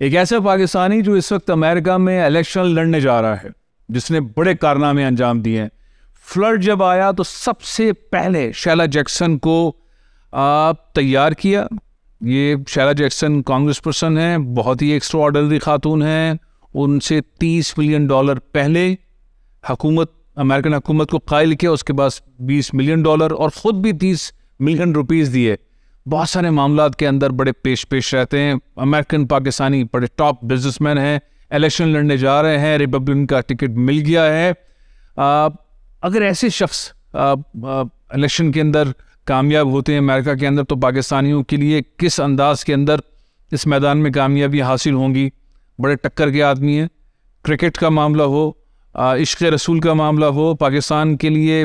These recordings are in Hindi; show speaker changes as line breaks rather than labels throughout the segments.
एक ऐसा पाकिस्तानी जो इस वक्त अमेरिका में इलेक्शन लड़ने जा रहा है, जिसने बड़े कारनामे अंजाम दिए हैं। फ्लड जब आया तो सबसे पहले शैला जैक्सन को आप तैयार किया। ये शैला जैक्सन कांग्रेस पर्सन है, बहुत ही एक्स्ट्रा ऑर्डनरी खातून हैं। उनसे तीस मिलियन डॉलर पहले हकूमत, अमेरिकन हुकूमत को कायल किया, उसके पास बीस मिलियन डॉलर और ख़ुद भी तीस मिलियन रुपीज़ दिए। बहुत सारे मामला के अंदर बड़े पेश पेश रहते हैं। अमेरिकन पाकिस्तानी बड़े टॉप बिजनेसमैन हैं। इलेक्शन लड़ने जा रहे हैं रिपब्लिकन का टिकट मिल गया है। आ, अगर ऐसे शख्स इलेक्शन के अंदर कामयाब होते हैं अमेरिका के अंदर तो पाकिस्तानियों के लिए किस अंदाज के अंदर इस मैदान में कामयाबी हासिल होंगी? बड़े टक्कर के आदमी हैं। क्रिकेट का मामला हो इश्क रसूल का मामला हो पाकिस्तान के लिए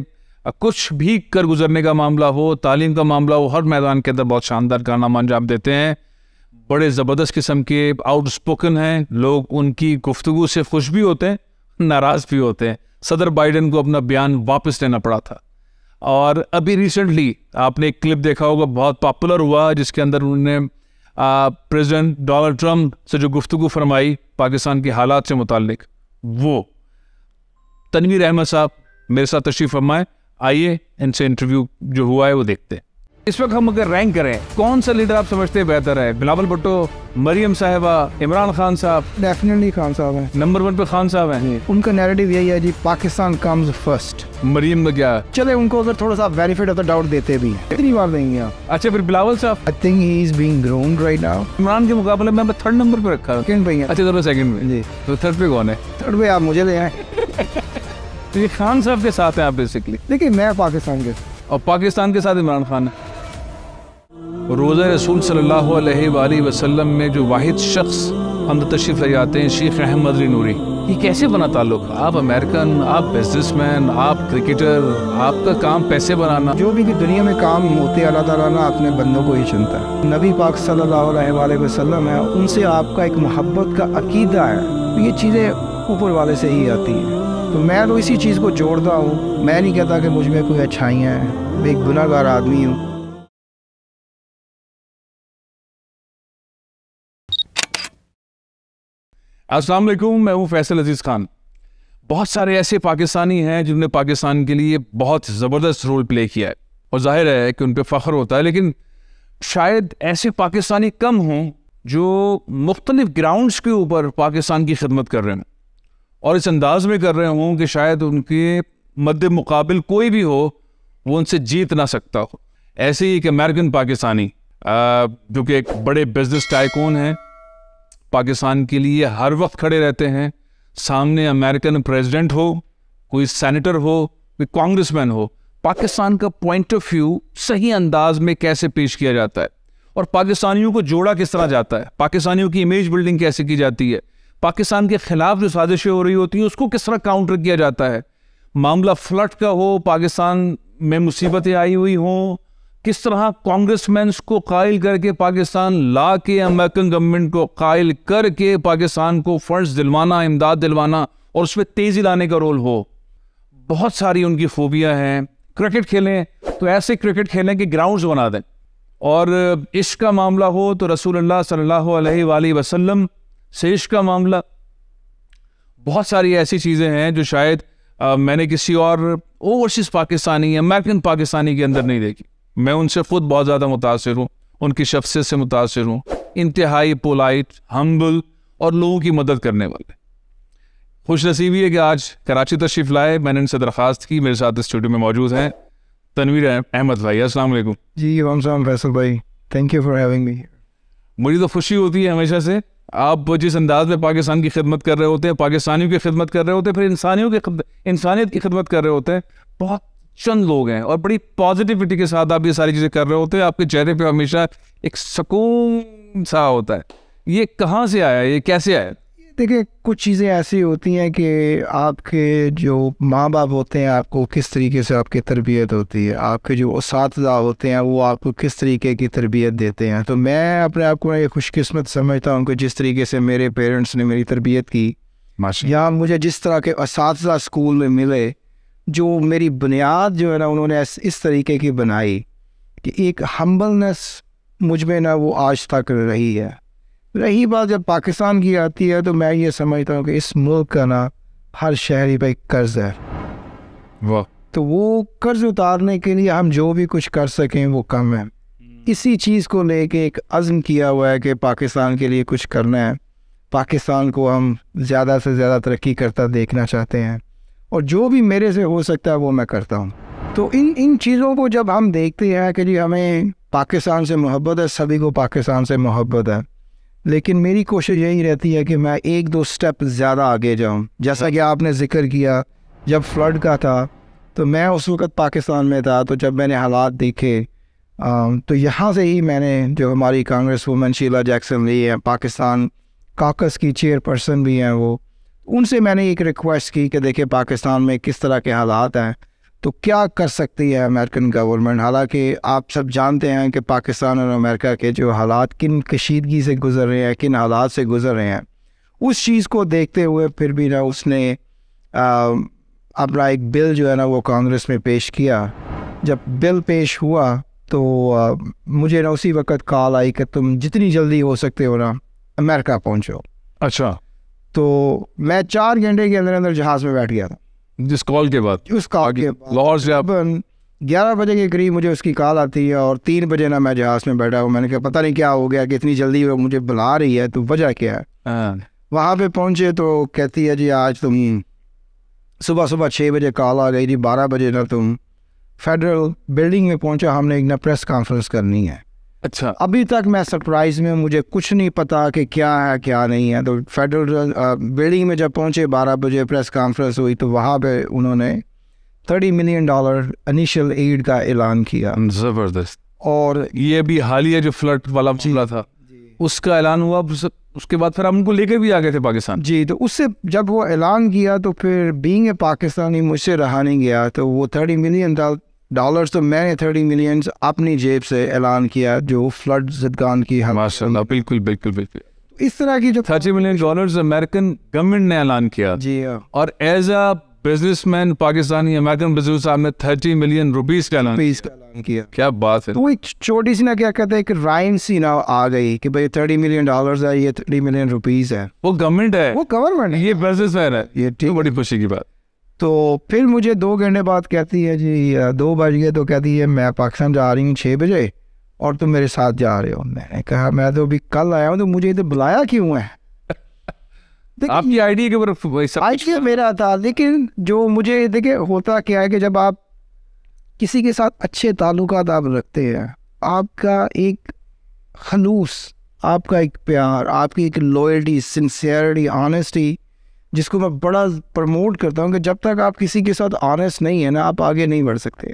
कुछ भी कर गुजरने का मामला हो, तालीम का मामला हो, हर मैदान के अंदर बहुत शानदार कारनामा अंजाम देते हैं। बड़े ज़बरदस्त किस्म के आउटस्पोकन हैं, लोग उनकी गुफ्तु से खुश भी होते हैं, नाराज़ भी होते हैं। सदर बाइडन को अपना बयान वापस लेना पड़ा था। और अभी रिसेंटली आपने एक क्लिप देखा होगा, बहुत पॉपुलर हुआ, जिसके अंदर उन्होंने प्रेसिडेंट डोनाल्ड ट्रंप से जो गुफ्तु फरमाई, पाकिस्तान के हालात से मुतक वो, तनवीर अहमद साहब मेरे साथ तशरीफ़ फरमाए आइए इनसे इंटरव्यू जो हुआ है वो देखते हैं। इस वक्त हम अगर रैंक करें कौन सा लीडर आप समझते हैं बेहतर है? बिलावल भुट्टो मरियम साहिबा इमरान खान साहब?
डेफिनेटली खान साहब हैं।
नंबर वन पे खान साहब हैं।
उनका नैरेटिव यही है जी पाकिस्तान कम्स फ़र्स्ट
मरियम में क्या?
चले उनको अगर थोड़ा सा वेरीफाइड होता डाउट देते भी कितनी बार देंगे आप।
अच्छा फिर बिलावल साहब?
I think he is being grown right now
Imran के मुकाबले में थर्ड नंबर पे रखा।
सेकंड पे
अच्छा चलो सेकंड में
जी।
तो थर्ड पे कौन है?
थर्ड पे आप मुझे ले आए।
तो ये खान साहब के साथ हैं आप बेसिकली
देखिए मैं पाकिस्तान के।
और पाकिस्तान के साथ इमरान खान है। रोज़ा रसूल सल्लल्लाहु अलैहि वसल्लम में जो वाहिद शख्स हम तशरीफ़ ले जाते हैं शेख अहमद नूरी। ये कैसे बना ताल्लुक? आप अमेरिकन आप बिजनेसमैन आप क्रिकेटर आपका काम पैसे बनाना।
जो भी दुनिया में काम होते हैं अल्लाह ताला ना अपने बंदों को ही चुनता है। नबी पाक सल्लल्लाहु अलैहि वसल्लम है उनसे आपका एक मोहब्बत का अकीदा है। ये चीज़ें ऊपर वाले से ही आती हैं। तो मैं तो इसी चीज़ को जोड़ता हूँ। मैं नहीं कहता कि मुझमें कोई अच्छाइयाँ हैं, मैं एक गुनागार आदमी हूँ।
अस्सलाम वालेकुम, मैं हूँ फैसल अज़ीज़ खान। बहुत सारे ऐसे पाकिस्तानी हैं जिन्होंने पाकिस्तान के लिए बहुत ज़बरदस्त रोल प्ले किया है। और ज़ाहिर है कि उन पर फ़ख्र होता है, लेकिन शायद ऐसे पाकिस्तानी कम हों जो मुख्तलिफ़ ग्राउंड्स के ऊपर पाकिस्तान की खिदमत कर रहे हैं। और इस अंदाज में कर रहे हों कि शायद उनके मद्द मुकाबल कोई भी हो, वो उनसे जीत ना सकता हो। ऐसे ही एक अमेरिकन पाकिस्तानी जो कि एक बड़े बिज़नेस टाइकोन हैं, पाकिस्तान के लिए हर वक्त खड़े रहते हैं, सामने अमेरिकन प्रेसिडेंट हो, कोई सेनेटर हो, कोई कांग्रेसमैन हो, पाकिस्तान का पॉइंट ऑफ़ व्यू सही अंदाज में कैसे पेश किया जाता है? और पाकिस्तानियों को जोड़ा किस तरह जाता है? पाकिस्तानियों की इमेज बिल्डिंग कैसे की जाती है? पाकिस्तान के खिलाफ जो साजिशें हो रही होती हैं, उसको किस तरह काउंटर किया जाता है? मामला फ्लड का हो, पाकिस्तान में मुसीबतें आई हुई हों, किस तरह कांग्रेसमैन को कायल करके पाकिस्तान ला के अमेरिकन गवर्नमेंट को कायल करके पाकिस्तान को फंड्स दिलवाना, इमदाद दिलवाना और उसमें तेज़ी लाने का रोल हो? बहुत सारी उनकी खूबियाँ हैं। क्रिकेट खेलें तो ऐसे क्रिकेट खेलें कि ग्राउंड्स बना दें। और इश्क का मामला हो तो रसूल अल्लाह सल्लल्लाहु अलैहि वसल्लम से इश्क का मामला। बहुत सारी ऐसी चीज़ें हैं जो शायद आ, मैंने किसी और ओवरसीज़ पाकिस्तानी अमेरिकन पाकिस्तानी के अंदर नहीं देखी। मैं उनसे ख़ुद बहुत ज़्यादा मुतासर हूँ उनकी शख्सियत से मुतासर हूँ। इंतहाई पोलाइट हम्बल और लोगों की मदद करने वाले। खुश नसीबी है कि आज कराची तशरीफ़ लाए मैंने उनसे दरख्वास्त की मेरे साथ स्टूडियो में मौजूद हैं तनवीर अहमद भाई। अस्सलाम वालेकुम।
जी वाम फैसल भाई। Thank you for having me
मुझे तो खुशी होती है हमेशा से आप जिस अंदाज में पाकिस्तान की खिदमत कर रहे होते हैं, पाकिस्तानियों की खिदमत कर रहे होते हैं, फिर इंसानियों की इंसानियत की खिदमत कर रहे होते हैं, बहुत चंद लोग हैं और बड़ी पॉजिटिविटी के साथ आप ये सारी चीज़ें कर रहे होते हैं, आपके चेहरे पर हमेशा एक सकून सा होता है। ये कहाँ से आया? ये कैसे आया?
देखिए कुछ चीज़ें ऐसी होती हैं कि आपके जो माँ बाप होते हैं आपको किस तरीके से आपकी तरबियत होती है? आपके जो इस होते हैं वो आपको किस तरीके की तरबियत देते हैं? तो मैं अपने आप को ये खुशकिस्मत समझता हूँ कि जिस तरीके से मेरे पेरेंट्स ने मेरी तरबियत की या मुझे जिस तरह के इस स्कूल में मिले जो मेरी बुनियाद जो है ना उन्होंने इस तरीके की बनाई कि एक हम्बलनेस मुझमें ना वो आज तक रही है। रही बात जब पाकिस्तान की आती है तो मैं ये समझता हूँ कि इस मुल्क का ना हर शहरी पे कर्ज है।
वाह।
तो वो कर्ज उतारने के लिए हम जो भी कुछ कर सकें वो कम है। इसी चीज़ को लेके एक अज़म किया हुआ है कि पाकिस्तान के लिए कुछ करना है। पाकिस्तान को हम ज़्यादा से ज़्यादा तरक्की करता देखना चाहते हैं। और जो भी मेरे से हो सकता है वो मैं करता हूँ। तो इन इन चीज़ों को जब हम देखते हैं कि जी हमें पाकिस्तान से मोहब्बत है सभी को पाकिस्तान से मोहब्बत है लेकिन मेरी कोशिश यही रहती है कि मैं एक दो स्टेप ज़्यादा आगे जाऊँ। जैसा कि आपने ज़िक्र किया, जब फ्लड का था तो मैं उस वक्त पाकिस्तान में था तो जब मैंने हालात देखे तो यहाँ से ही मैंने जो हमारी congresswoman Sheila Jackson Lee है, पाकिस्तान काकस की चेयरपर्सन भी हैं वो, उनसे मैंने एक रिक्वेस्ट की कि देखिए पाकिस्तान में किस तरह के हालात हैं। तो क्या कर सकती है अमेरिकन गवर्नमेंट? हालाँकि आप सब जानते हैं कि पाकिस्तान और अमेरिका के जो हालात किन कशीदगी से गुजर रहे हैं किन हालात से गुजर रहे हैं उस चीज़ को देखते हुए फिर भी ना उसने अपना एक बिल जो है ना वो कांग्रेस में पेश किया। जब बिल पेश हुआ तो आ, मुझे ना उसी वक्त कॉल आई कि तुम जितनी जल्दी हो सकते हो ना अमेरिका पहुंचो।
अच्छा।
तो मैं चार घंटे के अंदर अंदर जहाज़ में बैठ गया था।
जिस कॉल के बाद।
उस कॉल के
आप
ग्यारह बजे के करीब मुझे उसकी कॉल आती है और तीन बजे ना मैं जहाज़ में बैठा हूँ। मैंने कहा पता नहीं क्या हो गया कि इतनी जल्दी वो मुझे बुला रही है तो वजह क्या है?
हाँ।
वहाँ पे पहुँचे तो कहती है जी आज तुम सुबह सुबह छः बजे कॉल आ गई जी बारह बजे ना तुम फेडरल बिल्डिंग में पहुँचा हमने एक ना प्रेस कॉन्फ्रेंस करनी है।
अच्छा।
अभी तक मैं सरप्राइज़ में मुझे कुछ नहीं पता कि क्या है क्या नहीं है। तो फेडरल बिल्डिंग में जब पहुँचे बारह बजे प्रेस कॉन्फ्रेंस हुई तो वहाँ पे उन्होंने thirty million dollar initial aid का ऐलान किया।
ज़बरदस्त।
और
ये भी हालिया जो फ्लड वाला मामला था। उसका ऐलान हुआ उसके बाद फिर हम उनको लेकर भी आ गए थे पाकिस्तान।
जी तो उससे जब वो ऐलान किया तो फिर बींग पाकिस्तानी मुझसे रहा नहीं गया तो वो थर्टी मिलियन डॉलर्स तो मैंने थर्टी मिलियन अपनी जेब से ऐलान किया जो फ्लड जदगान की
माशाल्लाह बिल्कुल बिल्कुल बिल्कुल।
इस तरह की जो
thirty million dollars American government ने ऐलान किया।
जी हाँ।
और as a businessman Pakistani American business ने थर्टी मिलियन रुपीज़ का ऐलान
किया।
क्या। बात है।
तो एक छोटी सी ना क्या कहते हैं राइम सी ना आ गई कि भाई थर्टी मिलियन डॉलर्स है ये थर्टी मिलियन रुपीज़ है।
वो गवर्नमेंट है।
वो गवर्नमेंट
है। ये बिजनेसमैन है।
ये ठीक
बड़ी खुशी की बात।
तो फिर मुझे दो घंटे बाद कहती है जी दो बज गए तो कहती है मैं पाकिस्तान जा रही हूँ छः बजे और तुम मेरे साथ जा रहे हो। मैंने कहा मैं तो अभी कल आया हूँ तो मुझे इधर बुलाया क्यों है?
आपकी आईडी के
आइडिया मेरा था लेकिन जो मुझे देखिए होता क्या है कि जब आप किसी के साथ अच्छे ताल्लुक आप रखते हैं आपका एक खलूस आपका एक प्यार आपकी एक लॉयल्टी सिंसियरिटी ऑनेस्टी जिसको मैं बड़ा प्रमोट करता हूँ कि जब तक आप किसी के साथ ऑनेस्ट नहीं है ना आप आगे नहीं बढ़ सकते।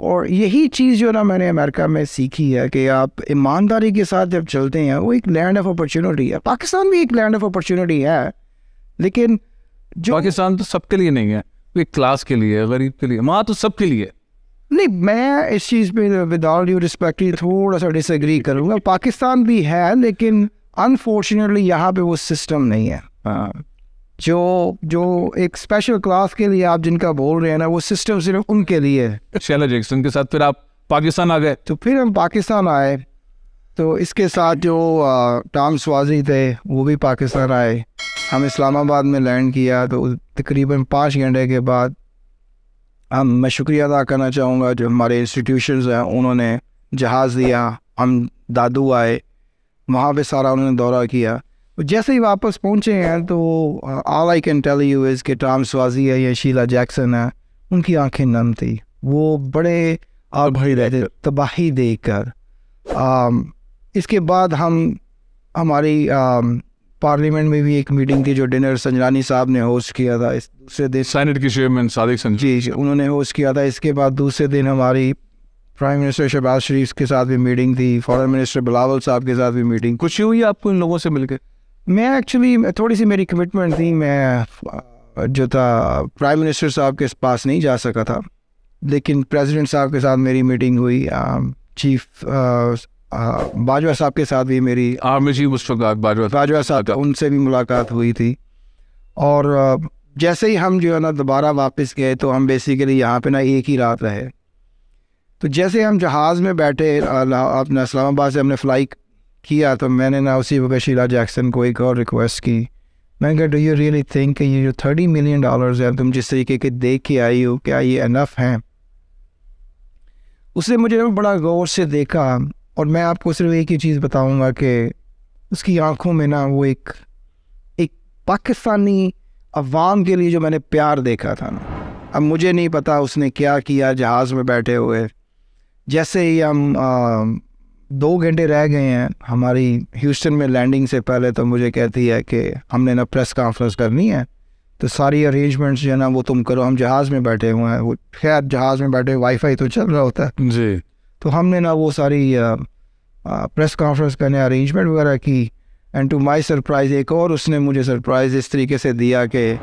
और यही चीज़ जो ना मैंने अमेरिका में सीखी है कि आप ईमानदारी के साथ जब चलते हैं वो एक लैंड ऑफ़ अपॉर्चुनिटी है। पाकिस्तान भी एक लैंड ऑफ़ अपॉर्चुनिटी है लेकिन
जो पाकिस्तान तो सबके लिए नहीं है एक क्लास के लिए गरीब के लिए वहाँ तो सबके लिए।
नहीं मैं इस चीज़ पे विद ऑल यू रिस्पेक्ट थोड़ा सा डिसएग्री करूँगा। पाकिस्तान भी है लेकिन अनफॉर्चुनेटली यहाँ पे वो सिस्टम नहीं है। हाँ। जो जो एक स्पेशल क्लास के लिए आप जिनका बोल रहे हैं ना वो सिस्टम सिर्फ़ उनके लिए है।
शैला जैक्सन के साथ फिर आप पाकिस्तान आ गए।
तो फिर हम पाकिस्तान आए। तो इसके साथ जो टॉम स्वाजी थे वो भी पाकिस्तान आए। हम इस्लामाबाद में लैंड किया तो तकरीबन पाँच घंटे के बाद हम मैं शुक्रिया अदा करना चाहूँगा जो हमारे इंस्टीट्यूशंस हैं उन्होंने जहाज़ दिया हम दादू आए वहाँ पे सारा उन्होंने दौरा किया। जैसे ही वापस पहुँचे हैं तो all I can tell you is के टॉम स्वाजी है या शीला जैक्सन है उनकी आँखें नम थी। वो बड़े
आग भरी रहते
तबाही देख कर इसके बाद हम हमारी पार्लियामेंट में भी एक मीटिंग थी जो डिनर संजरानी साहब ने होस्ट किया था। इस दूसरे दिन
सेनेट के चेयरमैन सादिक
जी जी उन्होंने होस्ट किया था। इसके बाद दूसरे दिन हमारी प्राइम मिनिस्टर शहबाज शरीफ के साथ भी मीटिंग थी। फॉरेन मिनिस्टर बिलावल साहब के साथ भी मीटिंग
खुशी हुई आपको इन लोगों से मिलकर?
मैं एक्चुअली थोड़ी सी मेरी कमिटमेंट थी मैं जो था प्राइम मिनिस्टर साहब के पास नहीं जा सका था लेकिन प्रेसिडेंट साहब के साथ मेरी मीटिंग हुई चीफ बाजवा साहब के साथ भी मेरी
आर्मी चीफ उस वक्त बाजवा
बाजवा साहब उनसे भी मुलाकात हुई थी। और जैसे ही हम जो है ना दोबारा वापस गए तो हम बेसिकली यहाँ पे ना एक ही रात रहे। तो जैसे हम जहाज़ में बैठे अपना इस्लामाबाद से हमने फ़्लाइट किया तो मैंने ना उसी वक्त शीला जैक्सन को एक और रिक्वेस्ट की। मैंने कहा डू यू रियली थिंक कि ये जो थर्टी मिलियन डॉलर्स हैं, तुम जिस तरीके के देख के आई हो, क्या ये अनफ हैं? उसने मुझे बड़ा गौर से देखा और मैं आपको सिर्फ़ एक ही चीज़ बताऊँगा कि उसकी आँखों में ना वो एक एक पाकिस्तानी अवाम के लिए जो मैंने प्यार देखा था ना। अब मुझे नहीं पता उसने क्या किया जहाज़ में बैठे हुए। जैसे ही हम दो घंटे रह गए हैं हमारी ह्यूस्टन में लैंडिंग से पहले तो मुझे कहती है कि हमने ना प्रेस कॉन्फ्रेंस करनी है तो सारी अरेंजमेंट्स जो है ना वो तुम करो हम जहाज़ में बैठे हुए हैं वो खैर जहाज़ में बैठे वाईफाई तो चल रहा होता है।
जी।
तो हमने ना वो सारी आ, आ, प्रेस कॉन्फ्रेंस करने अरेंजमेंट वगैरह की एंड टू माय सरप्राइज़ एक और उसने मुझे सरप्राइज़ इस तरीके से दिया कि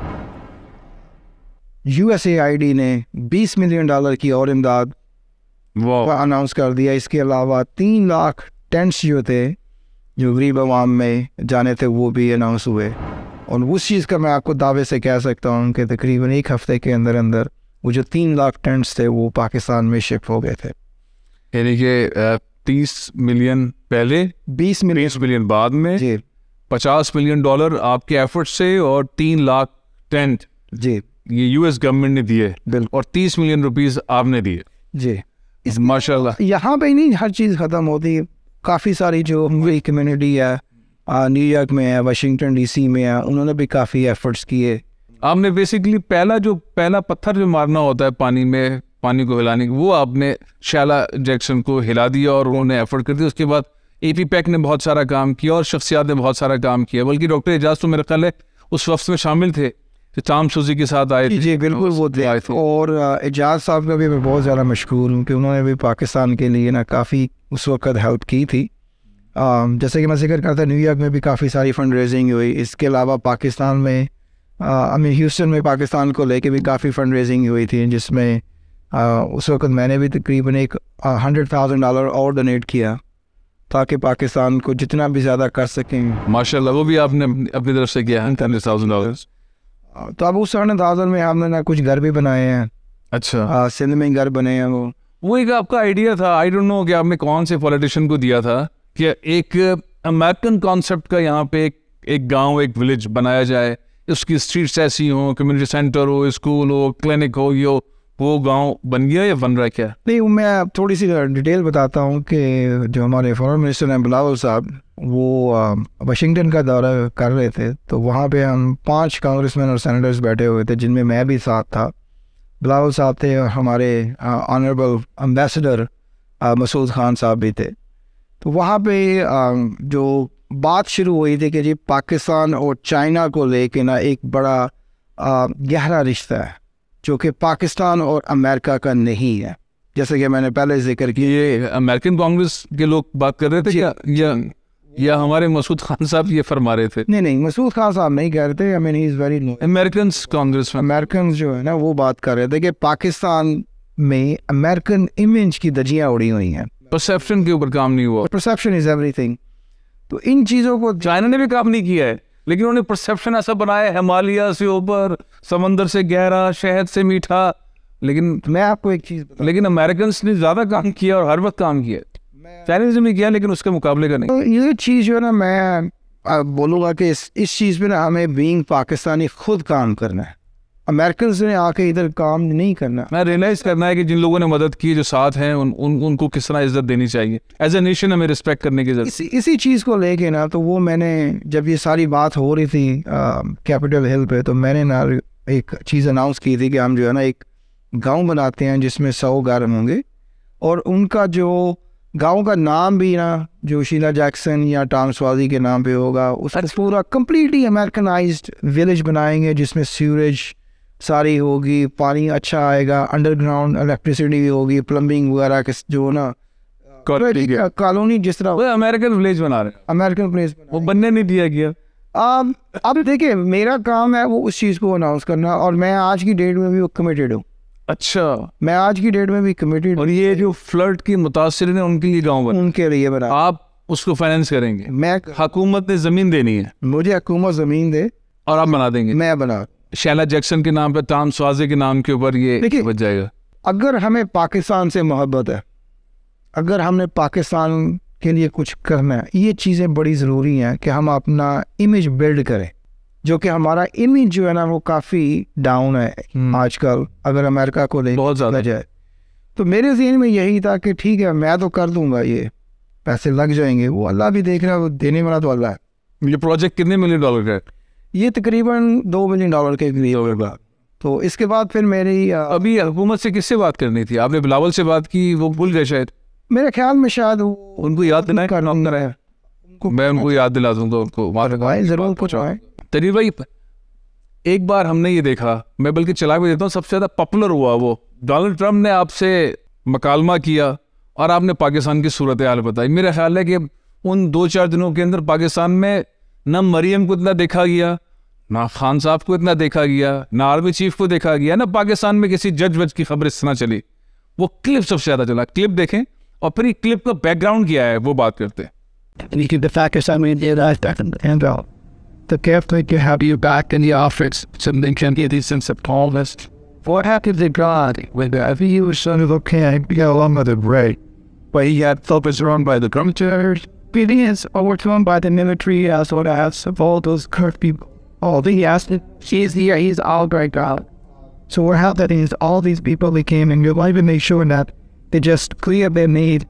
यू ने 20 मिलियन डॉलर की और इमदाद अनाउंस कर दिया। इसके अलावा तीन लाख टेंट्स जो थे जो गरीब आवाम में जाने थे वो भी अनाउंस हुए। और उस चीज़ का मैं आपको दावे से कह सकता हूँ कि तकरीबन एक हफ़्ते के अंदर अंदर वो जो तीन लाख टेंट्स थे वो पाकिस्तान में शिफ्ट हो गए थे।
यानी कि तीस मिलियन पहले
बीस मिलियन
बीस मिलियन बाद में
जी।
पचास मिलियन डॉलर आपके एफर्ट से और तीन लाख टेंट
जी।
ये यूएस गवर्नमेंट ने दिए।
बिल्कुल।
और तीस मिलियन रुपीस आपने दिए।
जी।
माशाल्लाह।
यहाँ पे नहीं हर चीज़ ख़त्म होती काफ़ी सारी जो हमारी कम्युनिटी है न्यूयॉर्क में है वाशिंगटन डीसी में है उन्होंने भी काफ़ी एफर्ट्स किए।
आपने बेसिकली पहला जो पहला पत्थर जो मारना होता है पानी में पानी को हिलाने वो आपने शैला जैक्सन को हिला दिया और उन्होंने एफर्ट कर दिया। उसके बाद ए पी पैक ने बहुत सारा काम किया और शख्सियात ने बहुत सारा काम किया। बल्कि डॉक्टर एजाज तो मेरे ख्याल है उस वक्त में शामिल थे। चाम सूजी के साथ आए थे।
जी बिल्कुल वो थे।
आए थे
और एजाज साहब का भी मैं बहुत ज़्यादा मशहूर हूँ कि उन्होंने भी पाकिस्तान के लिए ना काफ़ी उस वक्त हेल्प की थी। आ, जैसे कि मैं ज़िक्र करता न्यूयॉर्क में भी काफ़ी सारी फंड रेजिंग हुई। इसके अलावा पाकिस्तान में हमें ह्यूस्टन में पाकिस्तान को लेके भी काफ़ी फंड रेजिंग हुई थी जिसमें आ, उस वक्त मैंने भी तकरीबन एक हंड्रेड थाउज़ेंड डॉलर और डोनेट किया ताकि पाकिस्तान को जितना भी ज़्यादा कर सकें।
माशाल्लाह वो भी आपने अपनी तरफ़ से किया है हंड्रेड थाउज़ेंड डॉलर्स
तो अब उस साढ़े थाउज़ेंड में हमने ना कुछ घर भी बनाए हैं।
अच्छा।
सिंध में घर बने हैं वो।
वो एक आपका आइडिया था आई डोंट नो कि आपने कौन से पॉलिटिशियन को दिया था कि एक अमेरिकन कॉन्सेप्ट का यहाँ पे एक एक गाँव एक विलेज बनाया जाए। उसकी स्ट्रीट्स ऐसी हो कम्युनिटी सेंटर हो स्कूल हो क्लिनिक हो ये हो। वो गाँव बन गया या बन रहा है क्या?
नहीं मैं थोड़ी सी डिटेल बताता हूँ कि जो हमारे फॉरेन मिनिस्टर हैं बिलावल साहब, वो वाशिंगटन का दौरा कर रहे थे तो वहाँ पे हम पाँच कांग्रेसमैन और सेनेटर्स बैठे हुए थे, जिनमें मैं भी साथ था। बिलावल साहब थे और हमारे ऑनरेबल अम्बेसडर मसूद खान साहब भी थे। तो वहाँ पे जो बात शुरू हुई थी कि जी पाकिस्तान और चाइना को लेके ना एक बड़ा गहरा रिश्ता है। जो कि पाकिस्तान और अमेरिका का नहीं है। जैसे कि मैंने पहले ज़िक्र किया।
ये अमेरिकन कांग्रेस के लोग बात कर रहे थे क्या या या हमारे मसूद खान साहब ये फरमा रहे थे?
नहीं नहीं मसूद खान साहब नहीं कह रहे थे। I mean he is
very American Congress
American जो है ना वो बात कर रहे थे कि पाकिस्तान में अमेरिकन इमेज की दजियाँ उड़ी हुई हैं।
परसेप्शन के ऊपर काम नहीं हुआ।
परसेप्शन इज़ एवरीथिंग तो इन चीज़ों को
चाइना ने भी काम नहीं किया है। लेकिन उन्होंने परसेप्शन ऐसा बनाया हिमालय से ऊपर समंदर से गहरा शहद से मीठा। लेकिन
मैं आपको एक चीज़
लेकिन अमेरिकन ने ज़्यादा काम किया और हर वक्त काम किया। चाइनीज़ ने किया लेकिन उसके मुकाबले का नहीं।
तो ये चीज़ जो है ना मैं बोलूँगा बोलूँगा कि इस इस चीज़ पे ना हमें बींग पाकिस्तानी खुद काम करना है। अमेरिकन ने आके इधर काम नहीं करना।
मैं रियलाइज़ करना है कि जिन लोगों ने मदद की जो साथ हैं उन, उन उनको किस तरह इज़्ज़त देनी चाहिए। एज ए नेशन हमें रिस्पेक्ट करने की ज़रूरत।
इसी इसी चीज़ को लेके ना तो वो मैंने जब ये सारी बात हो रही थी कैपिटल हिल पे तो मैंने ना एक चीज़ अनाउंस की थी कि हम जो है ना एक गाँव बनाते हैं जिसमें सौ घर होंगे। और उनका जो गाँव का नाम भी ना जो शीला जैक्सन या टॉम स्वाजी के नाम पे होगा उसका पूरा कम्प्लीटली अमेरिकनाइज्ड विलेज बनाएँगे जिसमें सीवरेज सारी होगी पानी अच्छा आएगा अंडरग्राउंड इलेक्ट्रिसिटी भी होगी प्लम्बिंग वगैरह के जो ना कॉलोनी जिस तरह
अमेरिकन विलेज बना रहे हैं।
अमेरिकन प्लेस
वो बनने नहीं दिया गया।
अब अब देखिए मेरा काम है वो उस चीज़ को अनाउंस करना और मैं आज की डेट में भी वो कमिटेड हूँ।
अच्छा।
मैं आज की डेट में भी कमिटेड
और ये जो फ्लड की मुतासर है उनके लिए गाँव बना
उनके लिए बना।
आप उसको फाइनेंस करेंगे।
मैं
हुकूमत ने ज़मीन देनी है।
मुझे हुकूमत ज़मीन दे।
और आप बना देंगे।
मैं बना
शैला जैक्सन के नाम पर टॉम स्वाजे के नाम के ऊपर ये
देखिए,
बच जाएगा
अगर हमें पाकिस्तान से मोहब्बत है अगर हमने पाकिस्तान के लिए कुछ करना है ये चीज़ें बड़ी ज़रूरी हैं कि हम अपना इमेज बिल्ड करें जो कि हमारा इमेज जो है ना वो काफ़ी डाउन है
हम्म।
आजकल अगर अमेरिका को ले
बहुत ज़्यादा।
जाए तो मेरे जहन में यही था कि ठीक है मैं तो कर दूँगा ये पैसे लग जाएँगे वो अल्लाह भी देख रहा है वो देने वाला तो अल्लाह है
ये प्रोजेक्ट कितने मिलियन डॉलर का है
ये तकरीबन दो मिलियन डॉलर के करीब होगा। तो इसके बाद फिर मेरी अ,
अभी हुकूमत से किससे बात करनी थी? आपने बिलावल से बात की वो भूल गए शायद।
मेरे ख्याल में शायद वो
उनको याद दिलाएँ।
कर लूँगा है।
मैं उनको याद दिला दूँगा उनको वहाँ
भाई ज़रूर पूछवाएँ
तरीर भाई एक बार हमने ये देखा मैं बल्कि चला भी देता हूँ सबसे ज़्यादा पॉपुलर हुआ वो। डोनाल्ड ट्रंप ने आपसे मकालमा किया और आपने पाकिस्तान की सूरत हाल बताई। मेरा ख्याल है कि उन दो चार दिनों के अंदर पाकिस्तान में न मरियम को इतना देखा गया ना खान साहब को इतना देखा गया ना आर्मी चीफ को देखा गया ना पाकिस्तान में किसी जज वज की खबर इस तरह चली वो क्लिप सबसे ज़्यादा चला क्लिप देखें और फिर क्लिप का बैकग्राउंड क्या है वो बात करते हैं
the carefully to have you back in the office so they can get these sense of tallness. What happened to God when the he was son of okay, I got along with it great. But he got focused around by the commentators. It is overthrown by the military as well as of all those curved people. All the asked he's here, he's all great God. So we're happy that is all these people they came and you'll even make sure that they just clear their need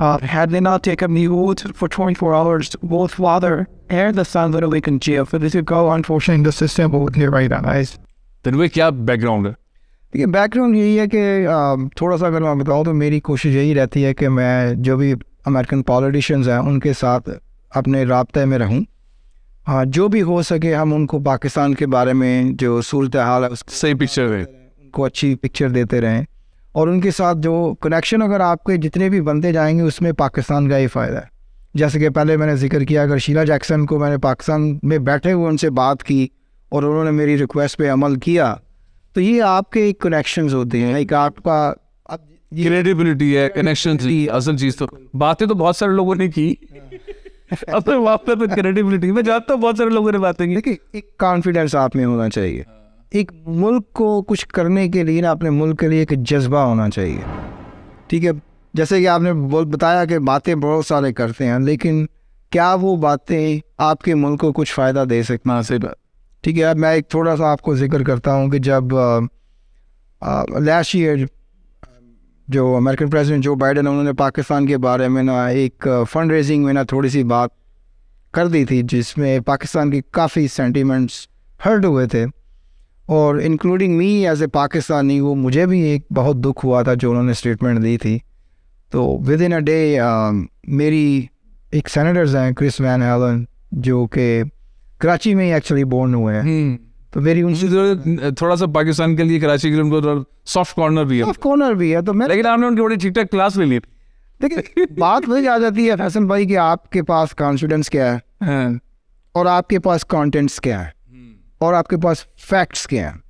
uh, had they not taken the oath for 24 hours, both father and the son literally in jail for this to go. Unfortunately, the system would hear right on eyes.
तनवे क्या बैकग्राउंड है
देखिए बैकग्राउंड यही है कि अम, थोड़ा सा अगर मैं बताऊँ तो मेरी कोशिश यही रहती है कि मैं जो भी अमेरिकन पॉलिटिशियंस हैं उनके साथ अपने रबते में रहूँ। हाँ जो भी हो सके हम उनको पाकिस्तान के बारे में जो सूरत हाल है उसको
सही पिक्चर है।
उनको अच्छी पिक्चर देते रहें। और उनके साथ जो कनेक्शन अगर आपके जितने भी बनते जाएँगे उसमें पाकिस्तान का ही फ़ायदा है। जैसे कि पहले मैंने ज़िक्र किया अगर शीला जैक्सन को मैंने पाकिस्तान में बैठे हुए उनसे बात की और उन्होंने मेरी रिक्वेस्ट पे अमल किया तो ये आपके एक कनेक्शंस होते हैं एक आपका
क्रेडिबिलिटी है कनेक्शन थी असल चीज़ तो। बातें तो बहुत सारे लोगों ने की। अब तो पे तो क्रेडिबिलिटी मैं जानता हूँ बहुत सारे लोगों ने बातें की।
देखिए एक कॉन्फिडेंस आप में होना चाहिए। एक मुल्क को कुछ करने के लिए ना अपने मुल्क के लिए एक जज्बा होना चाहिए। ठीक है? जैसे कि आपने बोल बताया कि बातें बहुत सारे करते हैं लेकिन क्या वो बातें आपके मुल्क को कुछ फ़ायदा दे सकती
हाँ सही बात
ठीक है मैं एक थोड़ा सा आपको ज़िक्र करता हूँ कि जब लास्ट ईयर जो अमेरिकन प्रेसिडेंट जो बाइडन, उन्होंने पाकिस्तान के बारे में ना एक फंड रेजिंग में ना थोड़ी सी बात कर दी थी, जिसमें पाकिस्तान की काफ़ी सेंटीमेंट्स हर्ट हुए थे। और including me as a Pakistani, वो मुझे भी एक बहुत दुख हुआ था जो उन्होंने स्टेटमेंट दी थी। तो विद इन अ डे मेरी एक सेनेटर्स हैं क्रिस वैन हेलन जो कि कराची में ही एक्चुअली बोर्न हुए हैं। तो मेरी उनसे
उनसे थोड़ा सा पाकिस्तान के लिए कराची के लिए उनको सॉफ्ट कॉर्नर भी है।
ऑफ़ कॉर्नर भी है तो मैं
लेकिन आपने उनकी बड़ी ठीक ठाक क्लास ले ली।
देखिए बात वही आ जाती है फैसल भाई कि आपके पास कॉन्फिडेंस क्या है?
हाँ।
और आपके पास कंटेंट्स क्या है? और आपके पास फैक्ट्स क्या हैं?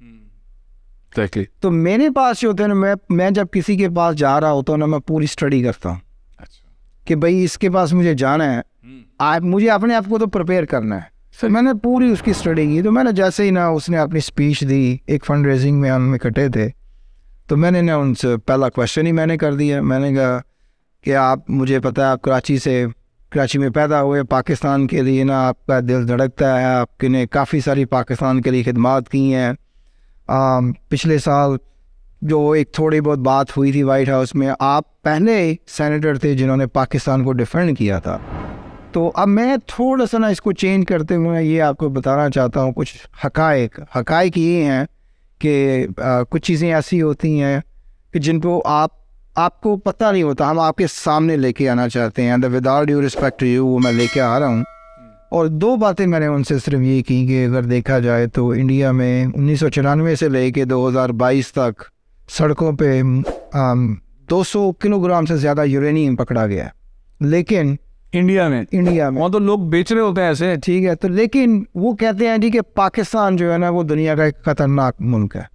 Exactly.
तो मेरे पास जो होते हैं ना मैं मैं जब किसी के पास जा रहा होता हूँ ना मैं पूरी स्टडी करता हूँ। अच्छा। कि भाई इसके पास मुझे जाना है। आप मुझे अपने आप को तो प्रिपेयर करना है। फिर मैंने पूरी उसकी स्टडी की तो मैंने जैसे ही ना उसने अपनी स्पीच दी, एक फंड रेजिंग में हम इकट्ठे थे तो मैंने ना उनसे पहला क्वेश्चन ही मैंने कर दिया। मैंने कहा कि आप, मुझे पता है आप कराची से, कराची में पैदा हुए, पाकिस्तान के लिए ना आपका दिल धड़कता है आपने काफ़ी सारी पाकिस्तान के लिए खिदमात की हैं। पिछले साल जो एक थोड़ी बहुत बात हुई थी वाइट हाउस में, आप पहले सेनेटर थे जिन्होंने पाकिस्तान को डिफेंड किया था। तो अब मैं थोड़ा सा ना इसको चेंज करते हुए ये आपको बताना चाहता हूँ कुछ हकायक हकायक ये हैं कि कुछ चीज़ें ऐसी होती हैं कि जिनको आप आपको पता नहीं होता हम आपके सामने लेके आना चाहते हैं। The without due respect to you वो मैं लेके आ रहा हूँ। और दो बातें मैंने उनसे सिर्फ़ ये की कि अगर देखा जाए तो इंडिया में उन्नीस सौ चौरानवे से लेके 2022 तक सड़कों पे आम, 200 किलोग्राम से ज़्यादा यूरेनियम पकड़ा गया लेकिन
इंडिया में।
इंडिया में।
वहाँ तो लोग बेच रहे होते हैं ऐसे।
ठीक है तो लेकिन वो कहते हैं जी कि पाकिस्तान जो है ना वो दुनिया का एक खतरनाक मुल्क है।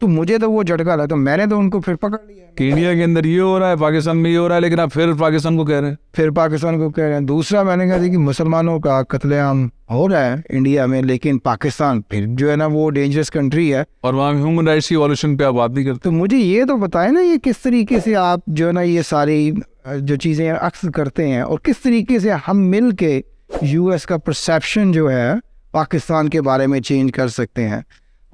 तो मुझे तो वो झटका लगा तो मैंने तो उनको फिर पकड़ लिया।
इंडिया के अंदर ये हो रहा है पाकिस्तान में ये हो रहा है लेकिन आप फिर पाकिस्तान को कह रहे हैं।
फिर पाकिस्तान को कह रहे हैं। दूसरा मैंने कहा था कि मुसलमानों का कत्लेआम हो रहा है इंडिया में लेकिन पाकिस्तान फिर जो है ना वो डेंजरस कंट्री है।
और वहाँ ह्यूमन राइट्स की वॉल्यूशन पे आप बात नहीं करते।
तो मुझे ये तो बताए ना ये किस तरीके से आप जो है ना ये सारी जो चीज़ें अक्स करते हैं और किस तरीके से हम मिल के यूएस का परसेप्शन जो है पाकिस्तान के बारे में चेंज कर सकते हैं।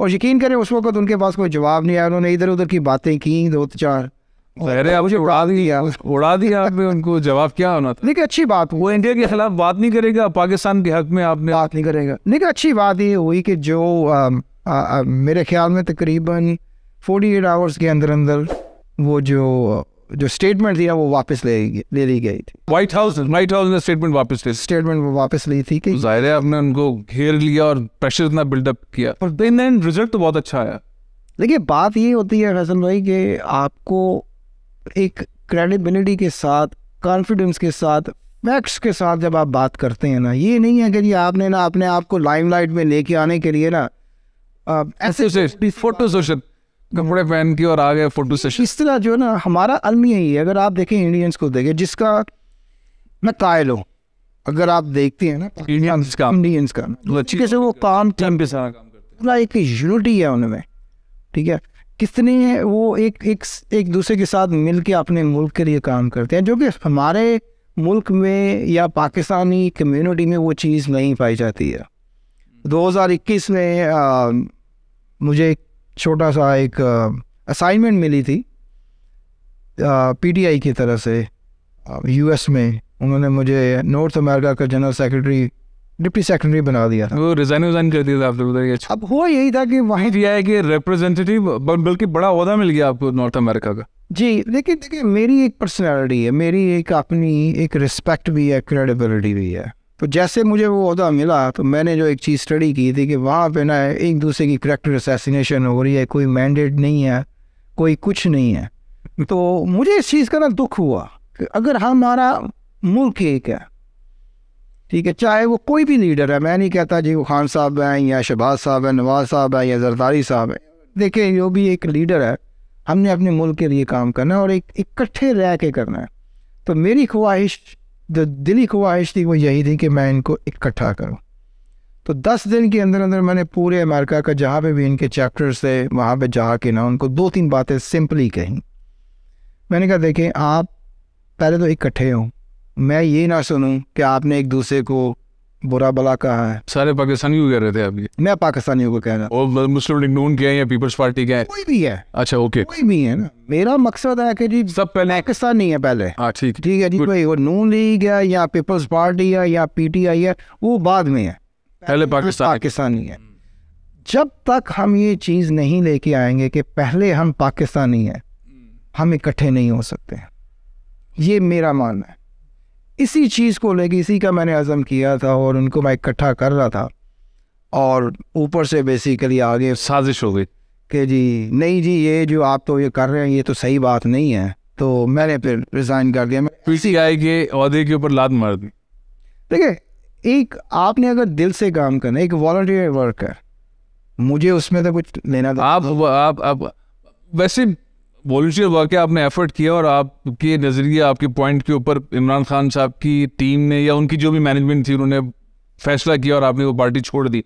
और यकीन करें उस वक्त उनके पास कोई जवाब नहीं आया। उन्होंने इधर उधर की बातें की दो चार
अरे मुझे उड़ा दिया। उड़ा दिया आपने उनको जवाब क्या होना था?
लेकिन अच्छी बात
वो इंडिया के खिलाफ बात नहीं करेगा पाकिस्तान के हक में आपने
बात नहीं करेगा। लेकिन अच्छी बात ये हुई कि जो अम, आ, आ, मेरे ख्याल में तकरीबन 48 आवर्स के अंदर अंदर वो जो जो स्टेटमेंट दिया वो वापस ले ले ली गई थी
व्हाइट हाउस व्हाइट हाउस ने स्टेटमेंट वापस ले
स्टेटमेंट वो वापस ली थी कि
ज़ाहिर है आपने उनको घेर लिया और प्रेशर इतना बिल्डअप किया पर इन एंड रिज़ल्ट तो बहुत अच्छा आया
देखिए बात ये होती है फैसल भाई कि आपको एक क्रेडिबिलिटी के साथ कॉन्फिडेंस के साथ फैक्ट्स के साथ जब आप बात करते हैं ना ये नहीं है कि जी आपने ना अपने आप को लाइमलाइट में लेके आने के लिए ना ऐसे
फ़ोटो सेशन कपड़े पहन के और आ गए फ़ोटो सेशन
इस तरह जो है ना हमारा अलमी यही है अगर आप देखें इंडियंस को देखें जिसका मैं कायल हूँ अगर आप देखते हैं ना
इंडियंस का।
इंडियंस का। कैसे वो काम
टाइम पे सारा काम करते
पूरा एक यूनिटी है उनमें ठीक है? कितने वो एक एक एक दूसरे के साथ मिल के अपने मुल्क के लिए काम करते हैं जो कि हमारे मुल्क में या पाकिस्तानी कम्युनिटी में वो चीज़ नहीं पाई जाती है। 2021 में आ, मुझे छोटा सा एक असाइनमेंट मिली थी पीटीआई की तरफ़ से यूएस में। उन्होंने मुझे नॉर्थ अमेरिका का जनरल सेक्रेटरी डिप्टी सेक्रेटरी बना दिया था।
वो रिजाइन विजाइन कर दिया था आपने ये
अब हुआ यही था कि वहीं
दिया है कि रिप्रेजेंटेटिव बल्कि बड़ा अहदा मिल गया आपको नॉर्थ अमेरिका का।
जी लेकिन देखिए मेरी एक पर्सनैलिटी है मेरी एक अपनी एक रिस्पेक्ट भी है क्रेडिबिलिटी भी है। तो जैसे मुझे वो अहदा मिला तो मैंने जो एक चीज़ स्टडी की थी कि वहाँ पे ना एक दूसरे की करेक्टर असैसिनेशन हो रही है कोई मैंडेट नहीं है कोई कुछ नहीं है। तो मुझे इस चीज़ का ना दुख हुआ कि अगर हमारा मुल्क एक है ठीक है चाहे वो कोई भी लीडर है मैं नहीं कहता जी वो खान साहब हैं या शहबाज साहब हैं नवाज़ साहब हैं या जरदारी साहब हैं। देखिए जो भी एक लीडर है हमने अपने मुल्क के लिए काम करना है और एक इकट्ठे रह के करना है। तो मेरी ख्वाहिश जो दिली ख्वाहिश थी वो यही थी कि मैं इनको इकट्ठा करूँ तो दस दिन के अंदर अंदर मैंने पूरे अमेरिका का जहाँ पे भी इनके चैप्टर्स थे वहाँ पे जा के ना उनको दो तीन बातें सिंपली कहीं मैंने कहा देखें आप पहले तो इकट्ठे हों मैं ये ना सुनूं कि आपने एक दूसरे को बुरा भला कहा है।
सारे पाकिस्तानी क्यों कह रहे थे आप ये।
मैं पाकिस्तानियों को कह रहा
और मुस्लिम लीग नून के हैं या पीपल्स पार्टी के हैं?
कोई भी है।
अच्छा ओके।
कोई भी है ना। मेरा मकसद है कि जी
सब पहले
पाकिस्तान नहीं है पहले।
हाँ ठीक।
ठीक है जी कोई वो नून लीग है या पीपल्स पार्टी है या पीटीआई है वो बाद में है।
पहले पाकिस्तान।
पाकिस्तानी है। जब तक हम ये चीज़ नहीं लेके आएँगे कि पहले हम पाकिस्तानी हैं हम इकट्ठे नहीं हो सकते। ये मेरा मानना है। इसी चीज़ को लेके इसी का मैंने अज़म किया था और उनको मैं इकट्ठा कर रहा था। और ऊपर से बेसिकली आगे
साजिश हो गई।
कि जी नहीं जी ये जो आप तो ये कर रहे हैं ये तो सही बात नहीं है। तो मैंने फिर रिज़ाइन कर दिया। मैं
पीसीआई के अहदे के ऊपर लात मार दी।
देखिए एक आपने अगर दिल से काम करना एक वॉल्टियर वर्क है मुझे उसमें तो कुछ लेना था।
आप आप आप आप वैसे वॉल्टियर वर्क है, आपने एफर्ट किया और आपके नज़रिए, आपके पॉइंट के ऊपर इमरान खान साहब की टीम ने या उनकी जो भी मैनेजमेंट थी, उन्होंने फैसला किया और आपने वो पार्टी छोड़ दी।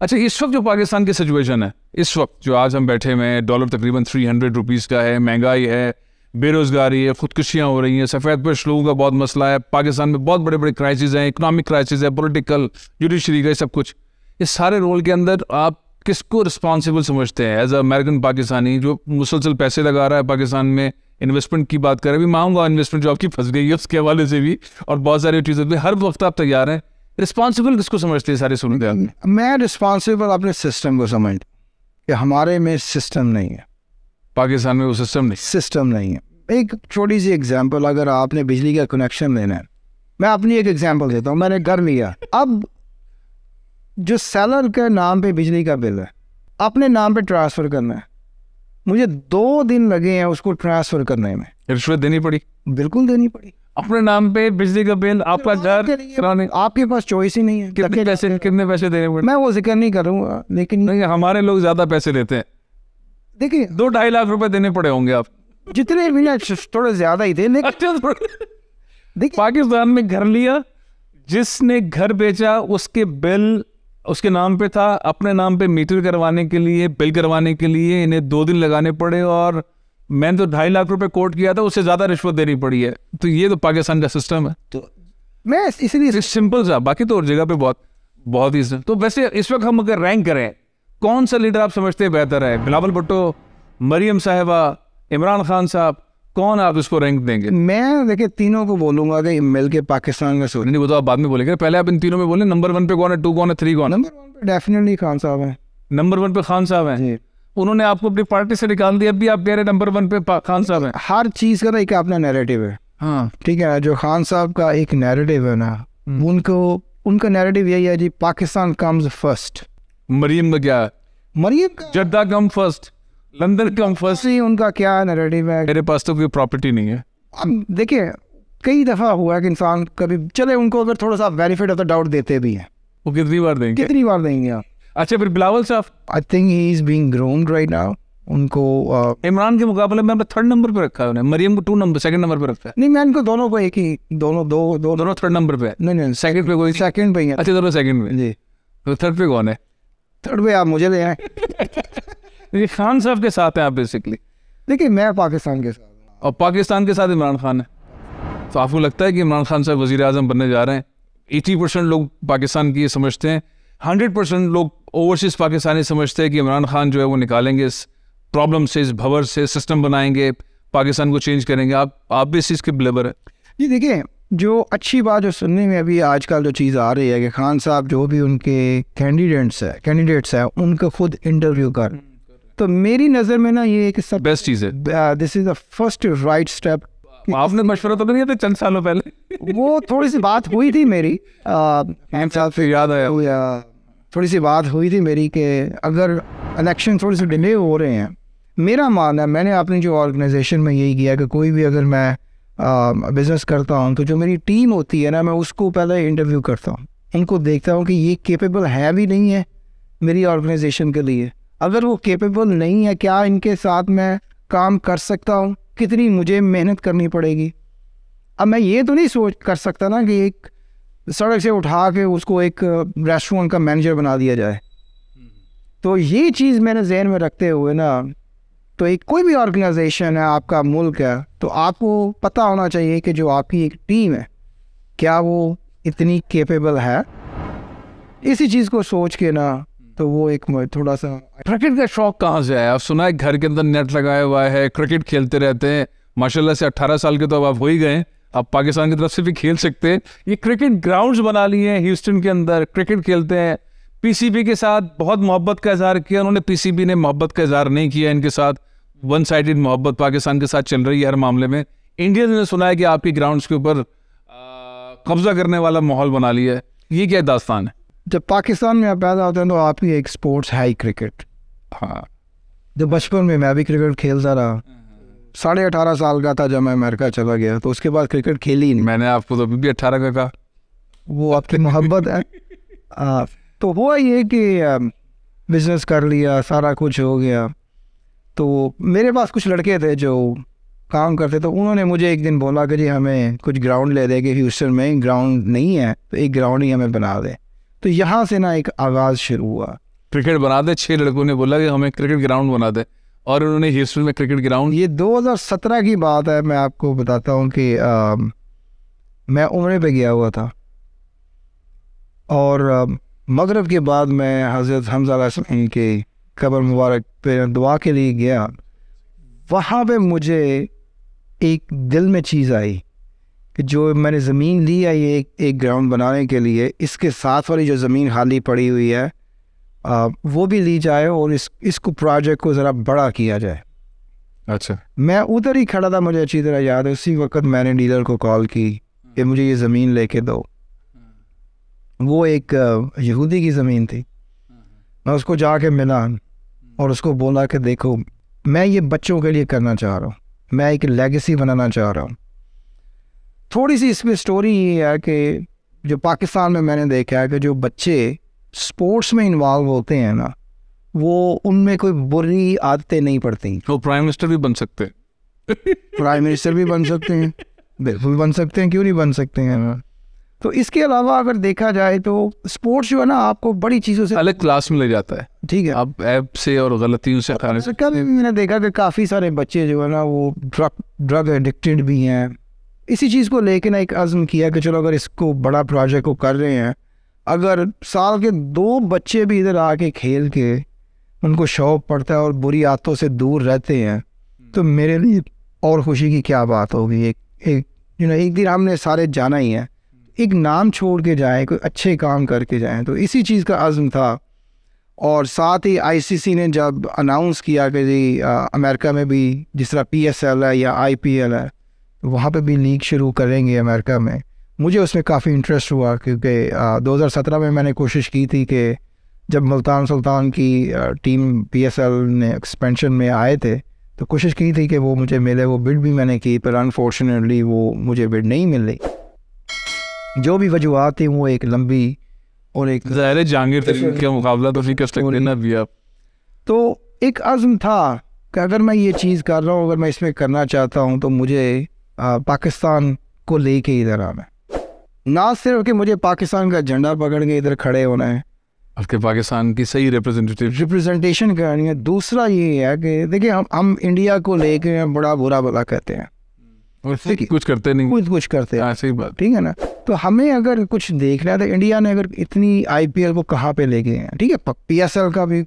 अच्छा इस वक्त जो पाकिस्तान की सिचुएशन है, इस वक्त जो आज हम बैठे हुए हैं डॉलर तकरीबन थ्री हंड्रेड रुपीज़ का है, महँगाई है, बेरोज़गारी है, खुदकुशियाँ हो रही हैं, सफ़ेद पेश लोगों का बहुत मसला है, पाकिस्तान में बहुत बड़े बड़े क्राइसिस हैं इकोनॉमिक क्राइसिस है पॉलिटिकल जुडिशरी का सब कुछ। इस सारे रोल के अंदर आप किसको रिस्पॉन्सिबल समझते हैं? एज अमेरिकन पाकिस्तानी जो मुसलसल पैसे लगा रहा है पाकिस्तान में इन्वेस्टमेंट की बात करें अभी मांगूँगा इन्वेस्टमेंट जो आपकी फंस गई है उसके हवाले से भी और बहुत सारी चीज़ों हर वक्त आप तैयार हैं। रिस्पॉन्सिबल किसको समझते हैं सारे सुनते हैं
मैं रिस्पॉन्सिबल अपने सिस्टम को समझ कि हमारे में सिस्टम नहीं है।
पाकिस्तान में वो सिस्टम नहीं
सिस्टम नहीं है। एक छोटी सी एग्जांपल अगर आपने बिजली का कनेक्शन लेना है मैं अपनी एक एग्जांपल देता हूँ मैंने घर लिया। अब जो सेलर के नाम पे बिजली का बिल है अपने नाम पे ट्रांसफ़र करना है। मुझे दो दिन लगे हैं उसको ट्रांसफ़र करने में।
रिश्वत देनी पड़ी?
बिल्कुल देनी पड़ी।
अपने नाम पे बिजली का बिल आपका घर
आपके पास चॉइस ही नहीं है।
कितने पैसे कितने पैसे देने पड़े?
मैं वो ज़िक्र नहीं करूँगा लेकिन
नहीं हमारे लोग ज़्यादा पैसे लेते हैं।
देखिए
दो ढाई लाख रुपए देने पड़े होंगे आप।
जितने भी ना थोड़े ज़्यादा ही थे लेकिन
अच्छा
देखिए
पाकिस्तान में घर लिया जिसने घर बेचा उसके बिल उसके नाम पे था अपने नाम पे मीटर करवाने के लिए बिल करवाने के लिए इन्हें दो दिन लगाने पड़े और मैंने तो ढाई लाख रुपए कोर्ट किया था उससे ज़्यादा रिश्वत देनी पड़ी है। तो ये तो पाकिस्तान का सिस्टम है।
तो मैं इसलिए
सिंपल सा बाकी तो और जगह पे बहुत बहुत ही तो वैसे इस वक्त हम अगर रैंक करें कौन सा लीडर आप समझते हैं बेहतर है? बिलावल भुट्टो मरियम साहिबा इमरान खान साहब कौन आप इसको रैंक देंगे?
मैं देखिए तीनों को बोलूँगा कि मिल के पाकिस्तान में सोच
नहीं वो तो आप बाद में बोलेंगे। पहले आप इन तीनों में बोले। नंबर वन पे कौन है? टू कौन है? थ्री कौन है?
नंबर वन पे डेफिनेटली खान साहब हैं।
नंबर वन पे खान साहब हैं? उन्होंने आपको अपनी पार्टी से निकाल दिया। अभी आप कह रहे नंबर वन पे खान साहब हैं।
हर चीज़ का ना एक अपना नैरेटिव है।
हाँ।
ठीक है जो खान साहब का एक नैरेटिव है ना उनको उनका नैरेटिव यही है जी पाकिस्तान कम्स फ़र्स्ट
मरियम का क्या?
Maryam
Jeddah come first London come first
सी उनका क्या नैरेटिव है?
मेरे पास तो कोई प्रॉपर्टी नहीं है।
अब देखिए कई दफ़ा हुआ है कि इंसान कभी चले उनको अगर थोड़ा सा बेनिफिट ऑफ़ द डाउट देते भी हैं।
वो कितनी बार देंगे?
कितनी बार देंगे आप?
अच्छा फिर बिलावल साहब।
I think he is being grown right now उनको uh,
इमरान के मुकाबले में थर्ड नंबर पे रखा है उन्हें। मरियम को टू नंबर सेकंड नंबर पे रखा है।
नहीं मैं इनको दोनों को एक ही दोनों दो दो
दोनों थर्ड नंबर पे
नहीं नहीं
सेकंड पे कोई
सेकंड पे ही है।
अच्छा दोनों सेकंड में
जी।
तो थर्ड पे कौन है?
थर्ड पे आप मुझे ले आए।
ये खान साहब के साथ हैं आप बेसिकली
देखिए मैं पाकिस्तान के साथ
और पाकिस्तान के साथ इमरान खान है। तो आपको लगता है कि इमरान खान साहब वज़ीर आज़म बनने जा रहे हैं? एटी परसेंट लोग पाकिस्तान की ये समझते हैं। हंड्रेड परसेंट लोग ओवरसीज पाकिस्तानी समझते हैं कि इमरान खान जो है वो निकालेंगे इस प्रॉब्लम से इस भवर से सिस्टम बनाएँगे पाकिस्तान को चेंज करेंगे। आप आप भी इस चीज़ के बिलेबर है?
जी देखिए जो अच्छी बात जो सुनने में अभी आजकल जो चीज़ आ रही है कि खान साहब जो भी उनके कैंडिडेट्स है कैंडिडेट्स हैं उनका खुद इंटरव्यू कर। तो मेरी नज़र में ना ये एक सब
बेस्ट चीज़ है।
This is the first right step
आपने मशवरा तो नहीं दिया था चंद सालों पहले।
वो थोड़ी सी बात हुई थी मेरी
फिर याद आया।
थोड़ी सी बात हुई थी मेरी कि अगर इलेक्शन थोड़ी सी डिले हो रहे हैं मेरा मानना है मैंने अपनी जो ऑर्गेनाइजेशन में यही किया कि कोई भी अगर मैं बिज़नेस करता हूँ तो जो मेरी टीम होती है ना मैं उसको पहले इंटरव्यू करता हूँ। उनको देखता हूँ कि ये केपेबल है भी नहीं है मेरी ऑर्गेनाइजेशन के लिए। अगर वो केपेबल नहीं है, क्या इनके साथ मैं काम कर सकता हूँ? कितनी मुझे मेहनत करनी पड़ेगी? अब मैं ये तो नहीं सोच, कर सकता ना कि एक सड़क से उठा के उसको एक रेस्टोरेंट का मैनेजर बना दिया जाए। तो ये चीज़ मैंने जहन में रखते हुए ना तो एक कोई भी ऑर्गेनाइजेशन है, आपका मुल्क है तो आपको पता होना चाहिए कि जो आपकी एक टीम है, क्या वो इतनी केपेबल है? इसी चीज़ को सोच के ना तो वो एक थोड़ा सा
क्रिकेट का शौक कहाँ से आया? आप सुना है घर के अंदर नेट लगाया हुआ है क्रिकेट खेलते रहते हैं। माशाल्लाह से 18 साल के तो अब आप हो ही गए आप पाकिस्तान की तरफ़ से भी खेल सकते हैं। ये क्रिकेट ग्राउंड्स बना लिए हैं ह्यूस्टन के अंदर। क्रिकेट खेलते हैं। पीसीबी के साथ बहुत मोहब्बत का इजहार किया। उन्होंने पीसीबी ने मोहब्बत का इजहार नहीं किया इनके साथ। वन साइडेड मोहब्बत पाकिस्तान के साथ चल रही है हर मामले में। इंडियंस ने सुना है कि आपकी ग्राउंड्स के ऊपर कब्जा करने वाला माहौल बना लिया है। ये क्या दास्तान है?
जब पाकिस्तान में आप पैदा होते हैं तो आपकी एक स्पोर्ट्स है ही क्रिकेट
हाँ।
जब बचपन में मैं भी क्रिकेट खेलता रहा साढ़े अठारह साल का था जब मैं अमेरिका चला गया तो उसके बाद क्रिकेट खेली ही नहीं।
मैंने आपको तो अभी भी अट्ठारह का कहा।
वो आपकी मोहब्बत है। आ, तो हुआ ये कि बिज़नेस कर लिया सारा कुछ हो गया। तो मेरे पास कुछ लड़के थे जो काम करते तो उन्होंने मुझे एक दिन बोला कि जी हमें कुछ ग्राउंड ले दे कि ह्यूस्टन में ग्राउंड नहीं है तो एक ग्राउंड ही हमें बना दे। तो यहाँ से ना एक आगाज़ शुरू हुआ।
क्रिकेट बना दे छह लड़कों ने बोला कि हमें क्रिकेट ग्राउंड बना दे और उन्होंने ह्यूस्टन में क्रिकेट ग्राउंड
ये 2017 की बात है मैं आपको बताता हूँ कि आ, मैं उम्र पे गया हुआ था। और आ, मगरब के बाद मैं हज़रत हमजा के कबर मुबारक पे दुआ के लिए गया। वहाँ पे मुझे एक दिल में चीज़ आई। कि जो मैंने ज़मीन ली है ये एक, एक ग्राउंड बनाने के लिए इसके साथ वाली जो ज़मीन खाली पड़ी हुई है आ, वो भी ली जाए और इस इसको प्रोजेक्ट को ज़रा बड़ा किया जाए।
अच्छा।
मैं उधर ही खड़ा था मुझे अच्छी तरह याद है उसी वक्त मैंने डीलर को कॉल की कि मुझे ये ज़मीन लेके दो। वो एक यहूदी की ज़मीन थी। मैं उसको जाके मिला और उसको बोला कि देखो मैं ये बच्चों के लिए करना चाह रहा हूँ। मैं एक लेगेसी बनाना चाह रहा हूँ। थोड़ी सी इसमें स्टोरी ये है कि जो पाकिस्तान में मैंने देखा है कि जो बच्चे स्पोर्ट्स में इन्वॉल्व होते हैं ना वो उनमें कोई बुरी आदतें नहीं पड़ती।
वो प्राइम मिनिस्टर भी बन सकते हैं।
प्राइम मिनिस्टर भी बन सकते हैं। बिल्कुल बन सकते हैं क्यों नहीं बन सकते हैं ना? तो इसके अलावा अगर देखा जाए तो स्पोर्ट्स जो है ना आपको बड़ी चीज़ों से
अलग क्लास में ले जाता है।
ठीक है।
आप ऐप से और गलतियों से से
कभी मैंने देखा कि काफ़ी सारे बच्चे जो है ना वो ड्रग ड्रग एडिक्टेड भी हैं। इसी चीज़ को लेके ना एक अज़म किया कि चलो अगर इसको बड़ा प्रोजेक्ट को कर रहे हैं अगर साल के दो बच्चे भी इधर आके खेल के उनको शौक पड़ता है और बुरी आदतों से दूर रहते हैं तो मेरे लिए और खुशी की क्या बात होगी? एक एक यू नो एक दिन हमने सारे जाना ही है। एक नाम छोड़ के जाए कोई अच्छे काम करके जाएँ तो इसी चीज़ का अज़म था। और साथ ही आईसीसी ने जब अनाउंस किया कि जी अमेरिका में भी जिस तरह पीएसएल है या आईपीएल है वहाँ पे भी लीग शुरू करेंगे अमेरिका में। मुझे उसमें काफ़ी इंटरेस्ट हुआ क्योंकि दो हज़ार सत्रह में मैंने कोशिश की थी कि जब मुल्तान सुल्तान की टीम पीएसएल ने एक्सपेंशन में आए थे तो कोशिश की थी कि वो मुझे मिले वो बिड भी मैंने की पर अनफॉर्चुनेटली वो मुझे बिड नहीं मिल रही। जो भी वजूहत थी वो एक लंबी और एक
ज़ाहिर जहांगीर का मुकाबला तो फिर लेना भी आप
तो एक आज़म था कि अगर मैं ये चीज़ कर रहा हूँ अगर मैं इसमें करना चाहता हूँ तो मुझे पाकिस्तान को लेके इधर आना है। ना सिर्फ़ कि मुझे पाकिस्तान का झंडा पकड़ के इधर खड़े होना है
आपके पाकिस्तान की सही रिप्रेजेंटेटिव
रिप्रेजेंटेशन करनी है। दूसरा ये है कि देखिए हम हम इंडिया को लेके बड़ा बुरा भला कहते हैं। देखिए,
कुछ करते नहीं।
कुछ कुछ करते हैं।
हाँ सही बात।
ठीक है ना? तो हमें अगर कुछ देखना है तो इंडिया ने अगर इतनी आईपीएल को कहाँ पे ले गए हैं? ठीक है? पी पीएसएल का भी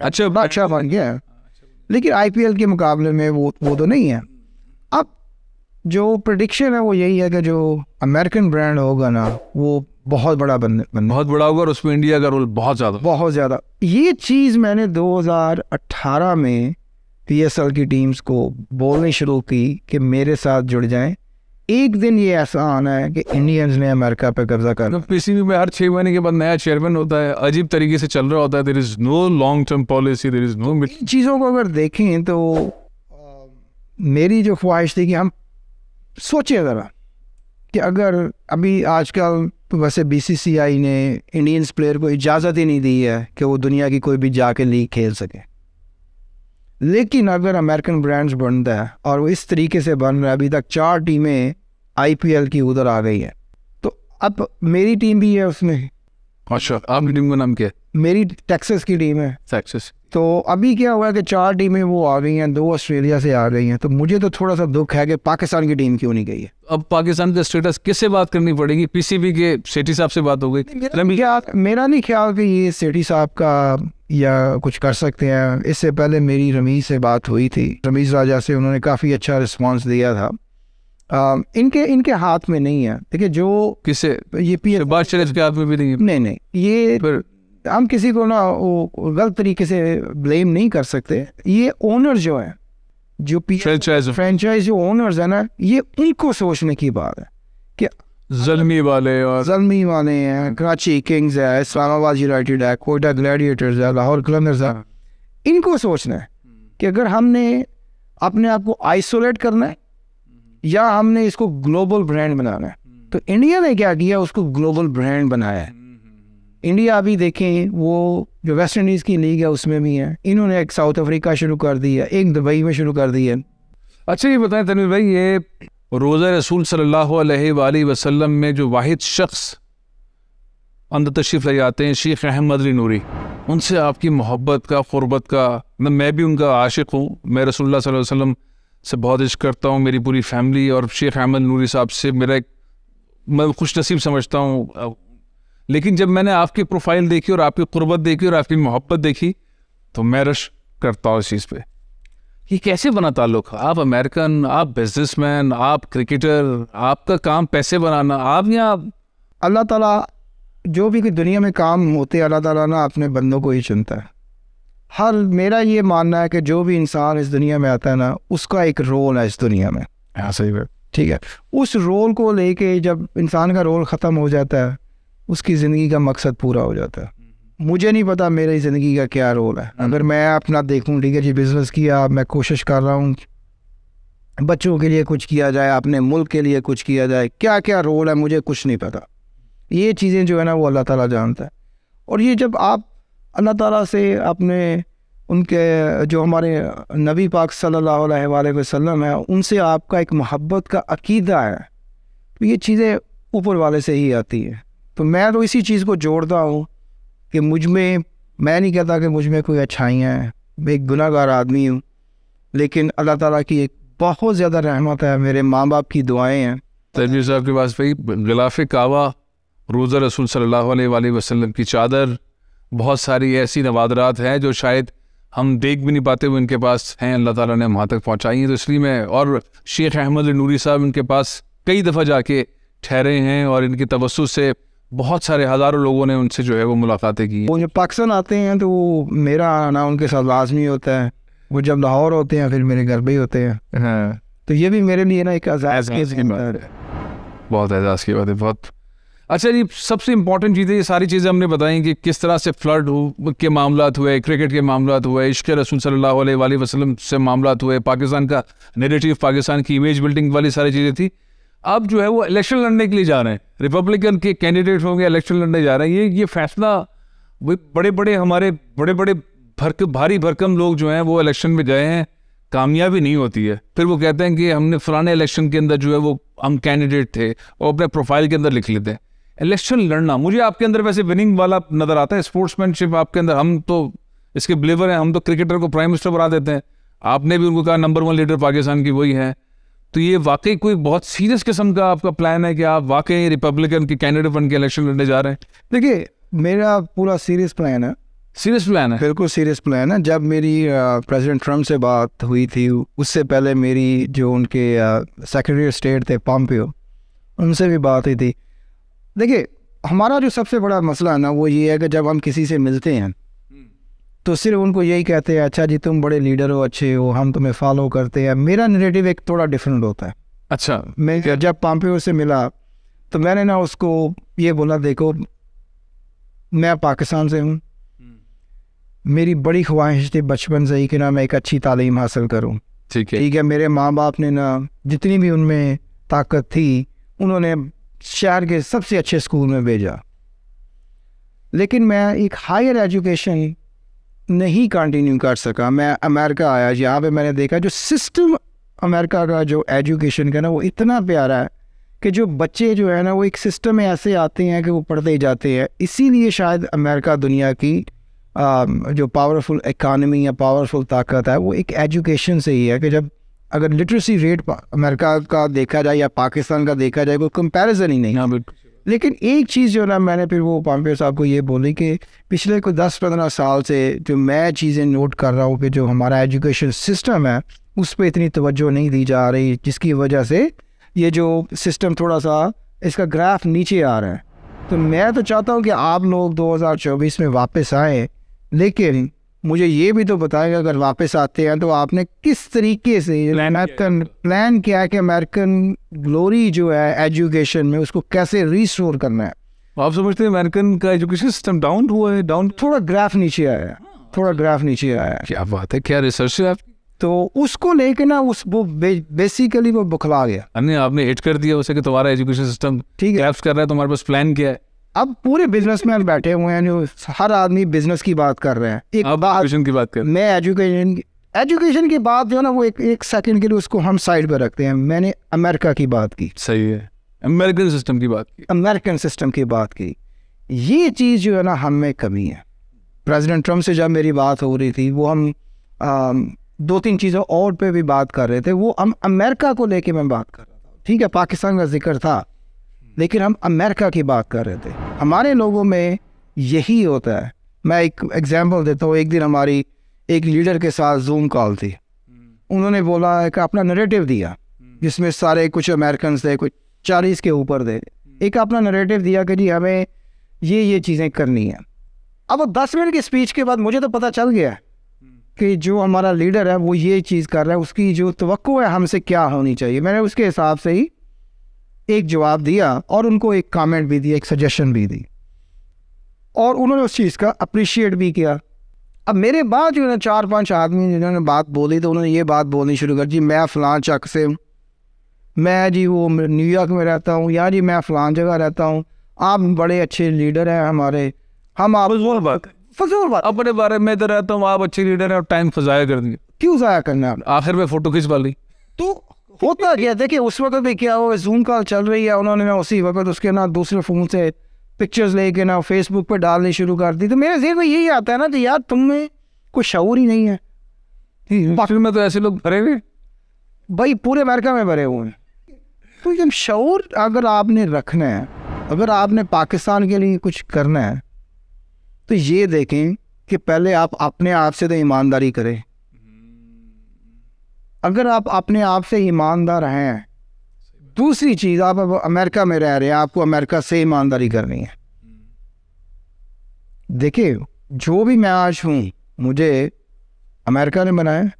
अच्छा
अच्छा बन गया लेकिन आईपीएल के मुकाबले में वो वो तो नहीं है। जो प्रडिक्शन है वो यही है कि जो अमेरिकन ब्रांड होगा ना वो बहुत बड़ा बन बन
बहुत बड़ा होगा और उसमें इंडिया का रोल बहुत ज़्यादा
बहुत ज़्यादा। ये चीज़ मैंने 2018 में पीएसएल की टीम्स को बोलनी शुरू की कि मेरे साथ जुड़ जाएँ। एक दिन ये ऐसा आना है कि इंडियंस ने अमेरिका पे कब्जा कर
पीसीबी में हर छह महीने के बाद नया चेयरमैन होता है अजीब तरीके से चल रहा होता है there is no long term policy there is
no चीज़ों को अगर देखें तो मेरी जो ख्वाहिश थी कि हम सोचें ज़रा कि अगर अभी आजकल वैसे बीसीसीआई ने इंडियंस प्लेयर को इजाज़त ही नहीं दी है कि वो दुनिया की कोई भी जाके लीग खेल सके। लेकिन अगर अमेरिकन ब्रांड्स बनता है और वो इस तरीके से बन रहा है, अभी तक चार टीमें आईपीएल की उधर आ गई है तो अब मेरी टीम भी है उसमें।
अच्छा आपकी टीम का नाम क्या है?
मेरी टेक्सास की टीम है।
सक्सेस
तो अभी क्या हुआ कि चार टीमें वो आ गई हैं दो ऑस्ट्रेलिया से आ गई हैं तो मुझे तो थोड़ा सा दुख है कि पाकिस्तान की टीम क्यों नहीं गई है?
अब पाकिस्तान का स्टेटस किससे बात करनी पड़ेगी? पीसीबी के सेठी साहब से बात हो गई।
मेरा नहीं ख्याल मेरा नहीं ख्याल कि ये सेठी साहब का या कुछ कर सकते हैं। इससे पहले मेरी रमीज से बात हुई थी। रमीज राजा से उन्होंने काफ़ी अच्छा रिस्पॉन्स दिया था। आ, इनके इनके हाथ में नहीं है। देखिए जो
किससे
ये पी
शहबाज शरीफ के हाथ में भी नहीं है।
नहीं नहीं ये
फिर
हम किसी को ना वो गलत तरीके से ब्लेम नहीं कर सकते। ये ओनर जो है जो पी
फ्रेंचाइज
फ्रेंचाइज जो ओनर्स है ना ये उनको सोचने की बात है कि
जलमी वाले और
जलमी वाले हैं कराची किंग्स है इस्लामाबाद यूनाइटेड है कोयटा ग्लैडिएटर्स है लाहौर कलंदर्स है। इनको सोचना है कि अगर हमने अपने आप को आइसोलेट करना है या हमने इसको ग्लोबल ब्रांड बनाना है। तो इंडिया ने क्या किया उसको ग्लोबल ब्रांड बनाया है। इंडिया अभी देखें वो जो वेस्ट इंडीज़ की लीग है उसमें भी है। इन्होंने एक साउथ अफ्रीका शुरू कर दी है एक दुबई में शुरू कर दी है।
अच्छा ये बताएँ तनवीर भाई ये रोज़ा रसूल सल्लल्लाहु अलैहि वसल्लम में जो वाहिद शख्स अंदर तशरीफ़ ले जाते हैं शेख अहमद अली नूरी उनसे आपकी मोहब्बत का क़ुरबत का मतलब मैं भी उनका आशिक हूँ। मैं अलैहि वसल्लम से बहुत इश्क करता हूँ, मेरी पूरी फैमिली और शेख अहमद नूरी साहब से मेरा एक, मैं खुश नसीब समझता हूँ। लेकिन जब मैंने आपकी प्रोफ़ाइल देखी और आपकी क़ुरबत देखी और आपकी मोहब्बत देखी तो मैं रश करता हूँ इस चीज़ पर ये कैसे बना ताल्लुक? आप अमेरिकन, आप बिजनेसमैन आप क्रिकेटर आपका काम पैसे बनाना, आप या
अल्लाह ताला, जो भी दुनिया में काम होते अल्लाह ताला ना अपने बंदों को ही चुनता है। हर मेरा ये मानना है कि जो भी इंसान इस दुनिया में आता है ना उसका एक रोल है इस दुनिया में।
हाँ सही बात।
ठीक है। उस रोल को लेके जब इंसान का रोल ख़त्म हो जाता है उसकी ज़िंदगी का मकसद पूरा हो जाता है। मुझे नहीं पता मेरी ज़िंदगी का क्या रोल है। अगर मैं अपना देखूँ ठीक है जी बिज़नेस किया मैं कोशिश कर रहा हूँ बच्चों के लिए कुछ किया जाए अपने मुल्क के लिए कुछ किया जाए क्या क्या रोल है मुझे कुछ नहीं पता। ये चीज़ें जो है ना वो अल्लाह ताला जानता है। और ये जब आप अल्लाह ताला से अपने, उनके जो हमारे नबी पाक सल्लल्लाहु अलैहि वसल्लम है, उनसे आपका एक मोहब्बत का अकीदा है। तो ये चीज़ें ऊपर वाले से ही आती है। तो मैं तो इसी चीज़ को जोड़ता हूँ कि मुझमें, मैं नहीं कहता कि मुझमें कोई अच्छाइयाँ हैं, मैं एक गुनाहगार आदमी हूँ, लेकिन अल्लाह ताला की एक बहुत ज़्यादा रहमत है, मेरे माँ बाप की दुआएँ हैं।
तनवीर साहब के पास भाई गिलाफ कावा रोज़ा रसूल सल्लल्लाहु अलैहि वसल्लम की चादर बहुत सारी ऐसी नवादरात हैं जो शायद हम देख भी नहीं पाते वो इनके पास हैं अल्लाह ताला ने वहाँ तक पहुँचाई हैं। तो इसलिए मैं और शेख अहमद नूरी साहब इनके पास कई दफ़ा जाके ठहरे हैं और इनकी तवसु से बहुत सारे हज़ारों लोगों ने उनसे जो है वो मुलाकातें की
वो जब पाकिस्तान आते हैं तो वो मेरा आना उनके साथ लाजमी होता है। वो जब लाहौर होते हैं फिर मेरे घर पे ही होते हैं।
हाँ।
तो ये भी मेरे लिए ना एक एजाज़
की बात
है।
बहुत एजाज़ की बात है बहुत अच्छा जी, सबसे इम्पोर्टेंट चीज़ें, ये सारी चीज़ें हमने बताई कि किस तरह से फ्लड के मामला हुए क्रिकेट के मामला हुए, इश्क रसूल सल्लल्लाहु अलैहि वसल्लम से मामला हुए, पाकिस्तान का नेगेटिव पाकिस्तान की इमेज बिल्डिंग वाली सारी चीज़ें थी। अब जो है वो इलेक्शन लड़ने के लिए जा रहे हैं। रिपब्लिकन के कैंडिडेट होंगे इलेक्शन लड़ने जा रहे हैं। ये ये फैसला बड़े बड़े हमारे बड़े बड़े भरक भारी भरकम लोग जो हैं, वो इलेक्शन में गए हैं। कामयाबी नहीं होती है। फिर वो कहते हैं कि हमने फलाने इलेक्शन के अंदर जो है वो, हम कैंडिडेट थे और अपने प्रोफ़ाइल के अंदर लिख लेते हैं। इलेक्शन लड़ना। मुझे आपके अंदर वैसे विनिंग वाला नज़र आता है। स्पोर्ट्समैनशिप आपके अंदर हम तो इसके बिलीवर हैं हम तो क्रिकेटर को प्राइम मिनिस्टर बना देते हैं। आपने भी उनको कहा नंबर वन लीडर पाकिस्तान की वही है। तो ये वाकई कोई बहुत सीरियस किस्म का आपका प्लान है कि आप वाकई रिपब्लिकन के कैंडिडेट बन के इलेक्शन लड़ने जा रहे हैं?
देखिए मेरा पूरा सीरियस प्लान है।
सीरियस प्लान है?
बिल्कुल सीरियस प्लान है। जब मेरी प्रेसिडेंट ट्रंप से बात हुई थी उससे पहले मेरी जो उनके सेक्रेटरी स्टेट थे पॉम्पियो उनसे भी बात हुई थी। देखिए हमारा जो सबसे बड़ा मसला है ना वो ये है कि जब हम किसी से मिलते हैं तो सिर्फ़ उनको यही कहते हैं अच्छा जी तुम बड़े लीडर हो अच्छे हो हम तुम्हें फॉलो करते हैं। मेरा नरेटिव एक थोड़ा डिफरेंट होता है।
अच्छा।
मैं जब पॉम्पियो से मिला तो मैंने ना उसको ये बोला देखो मैं पाकिस्तान से हूँ। मेरी बड़ी ख्वाहिश थी बचपन से ही कि ना मैं एक अच्छी तालीम हासिल करूँ।
ठीक है।
ठीक है मेरे माँ बाप ने ना जितनी भी उनमें ताकत थी उन्होंने शहर के सबसे अच्छे स्कूल में भेजा। लेकिन मैं एक हायर एजुकेशन नहीं कंटिन्यू कर सका। मैं अमेरिका आया यहाँ पे मैंने देखा जो सिस्टम अमेरिका का जो एजुकेशन का ना, वो इतना प्यारा है कि जो बच्चे जो है ना, वो एक सिस्टम में ऐसे आते हैं कि वो पढ़ते ही जाते हैं। इसीलिए शायद अमेरिका दुनिया की जो पावरफुल इकानमी या पावरफुल ताकत है, वो एक एजुकेशन से ही है कि जब अगर लिटरेसी रेट अमेरिका का देखा जाए या पाकिस्तान का देखा जाए कोई कंपैरिजन ही नहीं।
हाँ बिल्कुल।
लेकिन एक चीज़ जो ना मैंने फिर वो पॉम्पियो साहब को ये बोली कि पिछले कोई दस पंद्रह साल से जो मैं चीज़ें नोट कर रहा हूँ कि जो हमारा एजुकेशन सिस्टम है उस पर इतनी तवज्जो नहीं दी जा रही जिसकी वजह से ये जो सिस्टम थोड़ा सा इसका ग्राफ नीचे आ रहा है। तो मैं तो चाहता हूँ कि आप लोग 2024 में वापस आएँ लेकिन मुझे ये भी तो बताएगा अगर वापस आते हैं तो आपने किस तरीके से अमेरिकन प्लान किया है। कि अमेरिकन ग्लोरी जो है एजुकेशन में उसको कैसे रिस्टोर करना है?
आप समझते हैं अमेरिकन का एजुकेशन सिस्टम डाउन हुआ है डाउन
थोड़ा ग्राफ नीचे आया है। थोड़ा ग्राफ नीचे आया है।
क्या बात है क्या रिसर्च है आप?
तो उसको लेके ना उस वो बे, बेसिकली वो बुखला गया।
अन्य आपने हिट कर दिया उसे कि तुम्हारा एजुकेशन सिस्टम
ठीक है।
कर रहा है तुम्हारे पास प्लान क्या है?
अब पूरे बिज़नेस बिजनेसमैन बैठे हुए हैं जो हर आदमी बिज़नेस की बात कर रहे हैं। एक बात
एजुकेशन की बात कर
मैं एजुकेशन एजुकेशन की बात जो है ना वो एक एक सेकंड के लिए उसको हम साइड पर रखते हैं। मैंने अमेरिका की बात की।
सही है। अमेरिकन सिस्टम की बात की।
अमेरिकन सिस्टम की बात की। ये चीज़ जो है ना हम में कमी है। प्रेसिडेंट ट्रंप से जब मेरी बात हो रही थी वो हम आम, दो तीन चीज़ों और पे भी बात कर रहे थे। वो हम अमेरिका को लेके मैं बात कर रहा था। ठीक है पाकिस्तान का ज़िक्र था। लेकिन हम अमेरिका की बात कर रहे थे। हमारे लोगों में यही होता है। मैं एक एग्जांपल देता हूँ। एक दिन हमारी एक लीडर के साथ जूम कॉल थी। उन्होंने बोला है कि अपना नरेटिव दिया जिसमें सारे कुछ अमेरिकन थे कुछ चालीस के ऊपर थे। एक अपना नरेटिव दिया कि जी हमें ये ये चीज़ें करनी है। अब वो दस मिनट की स्पीच के बाद मुझे तो पता चल गया कि जो हमारा लीडर है वो ये चीज़ कर रहा है उसकी जो तो है हमसे क्या होनी चाहिए। मैंने उसके हिसाब से ही एक जवाब दिया और उनको एक कमेंट भी दिया एक सजेशन भी दी। और उन्होंने उस चीज़ का अप्रिशिएट भी किया। अब मेरे बाद जो है चार पाँच आदमी जिन्होंने बात बोली तो उन्होंने ये बात बोलनी शुरू कर जी मैं फ़लाँ चक से हूँ। मैं जी वो न्यूयॉर्क में रहता हूँ या जी मैं फ़लाँ जगह रहता हूँ। आप बड़े अच्छे लीडर हैं हमारे। हम आप फजूल बात
अपने बारे में इधर रहता हूँ आप अच्छे लीडर हैं और टाइम फजाया कर दिए
क्यों ज़ाया करना है
आखिर में फ़ोटो खिंचवा ली।
तो होता क्या देखिए उस वक्त भी क्या हुआ जूम कॉल चल रही है उन्होंने ना उसी वक्त उसके ना दूसरे फ़ोन से पिक्चर्स लेके ना फेसबुक पर डालनी शुरू कर दी। तो मेरे जेहन में यही आता है ना कि यार तुम में कोई शऊर ही नहीं है।
फिर में तो ऐसे लोग भरे हुए
भाई पूरे अमेरिका में भरे हुए हैं। तो ये शऊर अगर आपने रखना है अगर आपने पाकिस्तान के लिए कुछ करना है तो ये देखें कि पहले आप अपने आप से तो ईमानदारी करें। अगर आप अपने आप से ईमानदार हैं दूसरी चीज़ आप अब अमेरिका में रह रहे हैं आपको अमेरिका से ईमानदारी करनी है। देखिए जो भी मैं आज हूँ मुझे अमेरिका ने बनाया।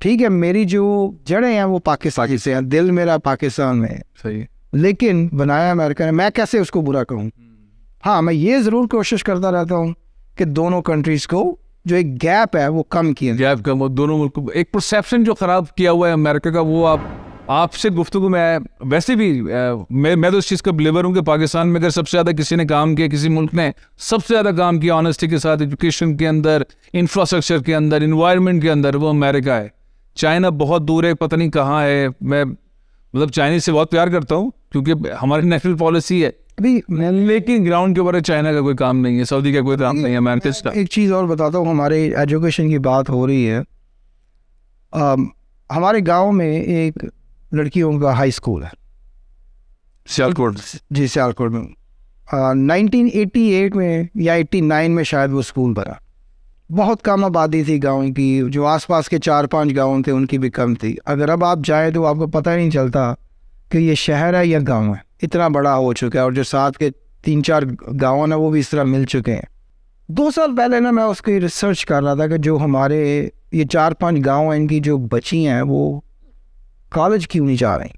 ठीक। है मेरी जो जड़ें हैं वो पाकिस्तानी से हैं दिल मेरा पाकिस्तान में है।
सही
लेकिन बनाया अमेरिका ने मैं कैसे उसको बुरा कहूँ? हाँ मैं ये ज़रूर कोशिश करता रहता हूँ कि दोनों कंट्रीज़ को जो एक गैप है, वो कम किया।
गैप कम दोनों मुल्क एक परसेप्शन जो खराब किया हुआ है अमेरिका का, वो आप आपसे गुफ्तु में वैसे भी मैं मैं तो इस चीज़ का बिलीवर हूँ कि पाकिस्तान में अगर सबसे ज़्यादा किसी ने काम किया, किसी मुल्क ने सबसे ज़्यादा काम किया ऑनेस्टी के साथ एजुकेशन के अंदर इंफ्रास्ट्रक्चर के अंदर इन्वायरमेंट के अंदर, वो अमेरिका है। चाइना बहुत दूर है, पता नहीं कहाँ है। मैं मतलब चाइनीज़ से बहुत प्यार करता हूँ, क्योंकि हमारी नेशनल पॉलिसी है। लेकिन ग्राउंड के ऊपर चाइना का कोई काम नहीं है सऊदी का कोई काम नहीं है अमेरिका का
एक चीज़ और बताता हूँ हमारे एजुकेशन की बात हो रही है। अम, हमारे गाँव में एक लड़कियों का हाई स्कूल है।
सियालकोट।
जी सियालकोट में। नाइनटीन एटी एट में या एट्टी नाइन में शायद वो स्कूल बना। बहुत कम आबादी थी गाँव की जो आसपास के चार पाँच गाँव थे उनकी भी कम थी। अगर अब आप जाएँ तो आपको पता ही नहीं चलता कि ये शहर है या गाँव है। इतना बड़ा हो चुका है और जो साथ के तीन चार गाँव ना वो भी इस तरह मिल चुके हैं। दो साल पहले ना मैं उसकी रिसर्च कर रहा था कि जो हमारे ये चार पाँच गाँव हैं इनकी जो बच्ची हैं वो कॉलेज क्यों नहीं जा रही?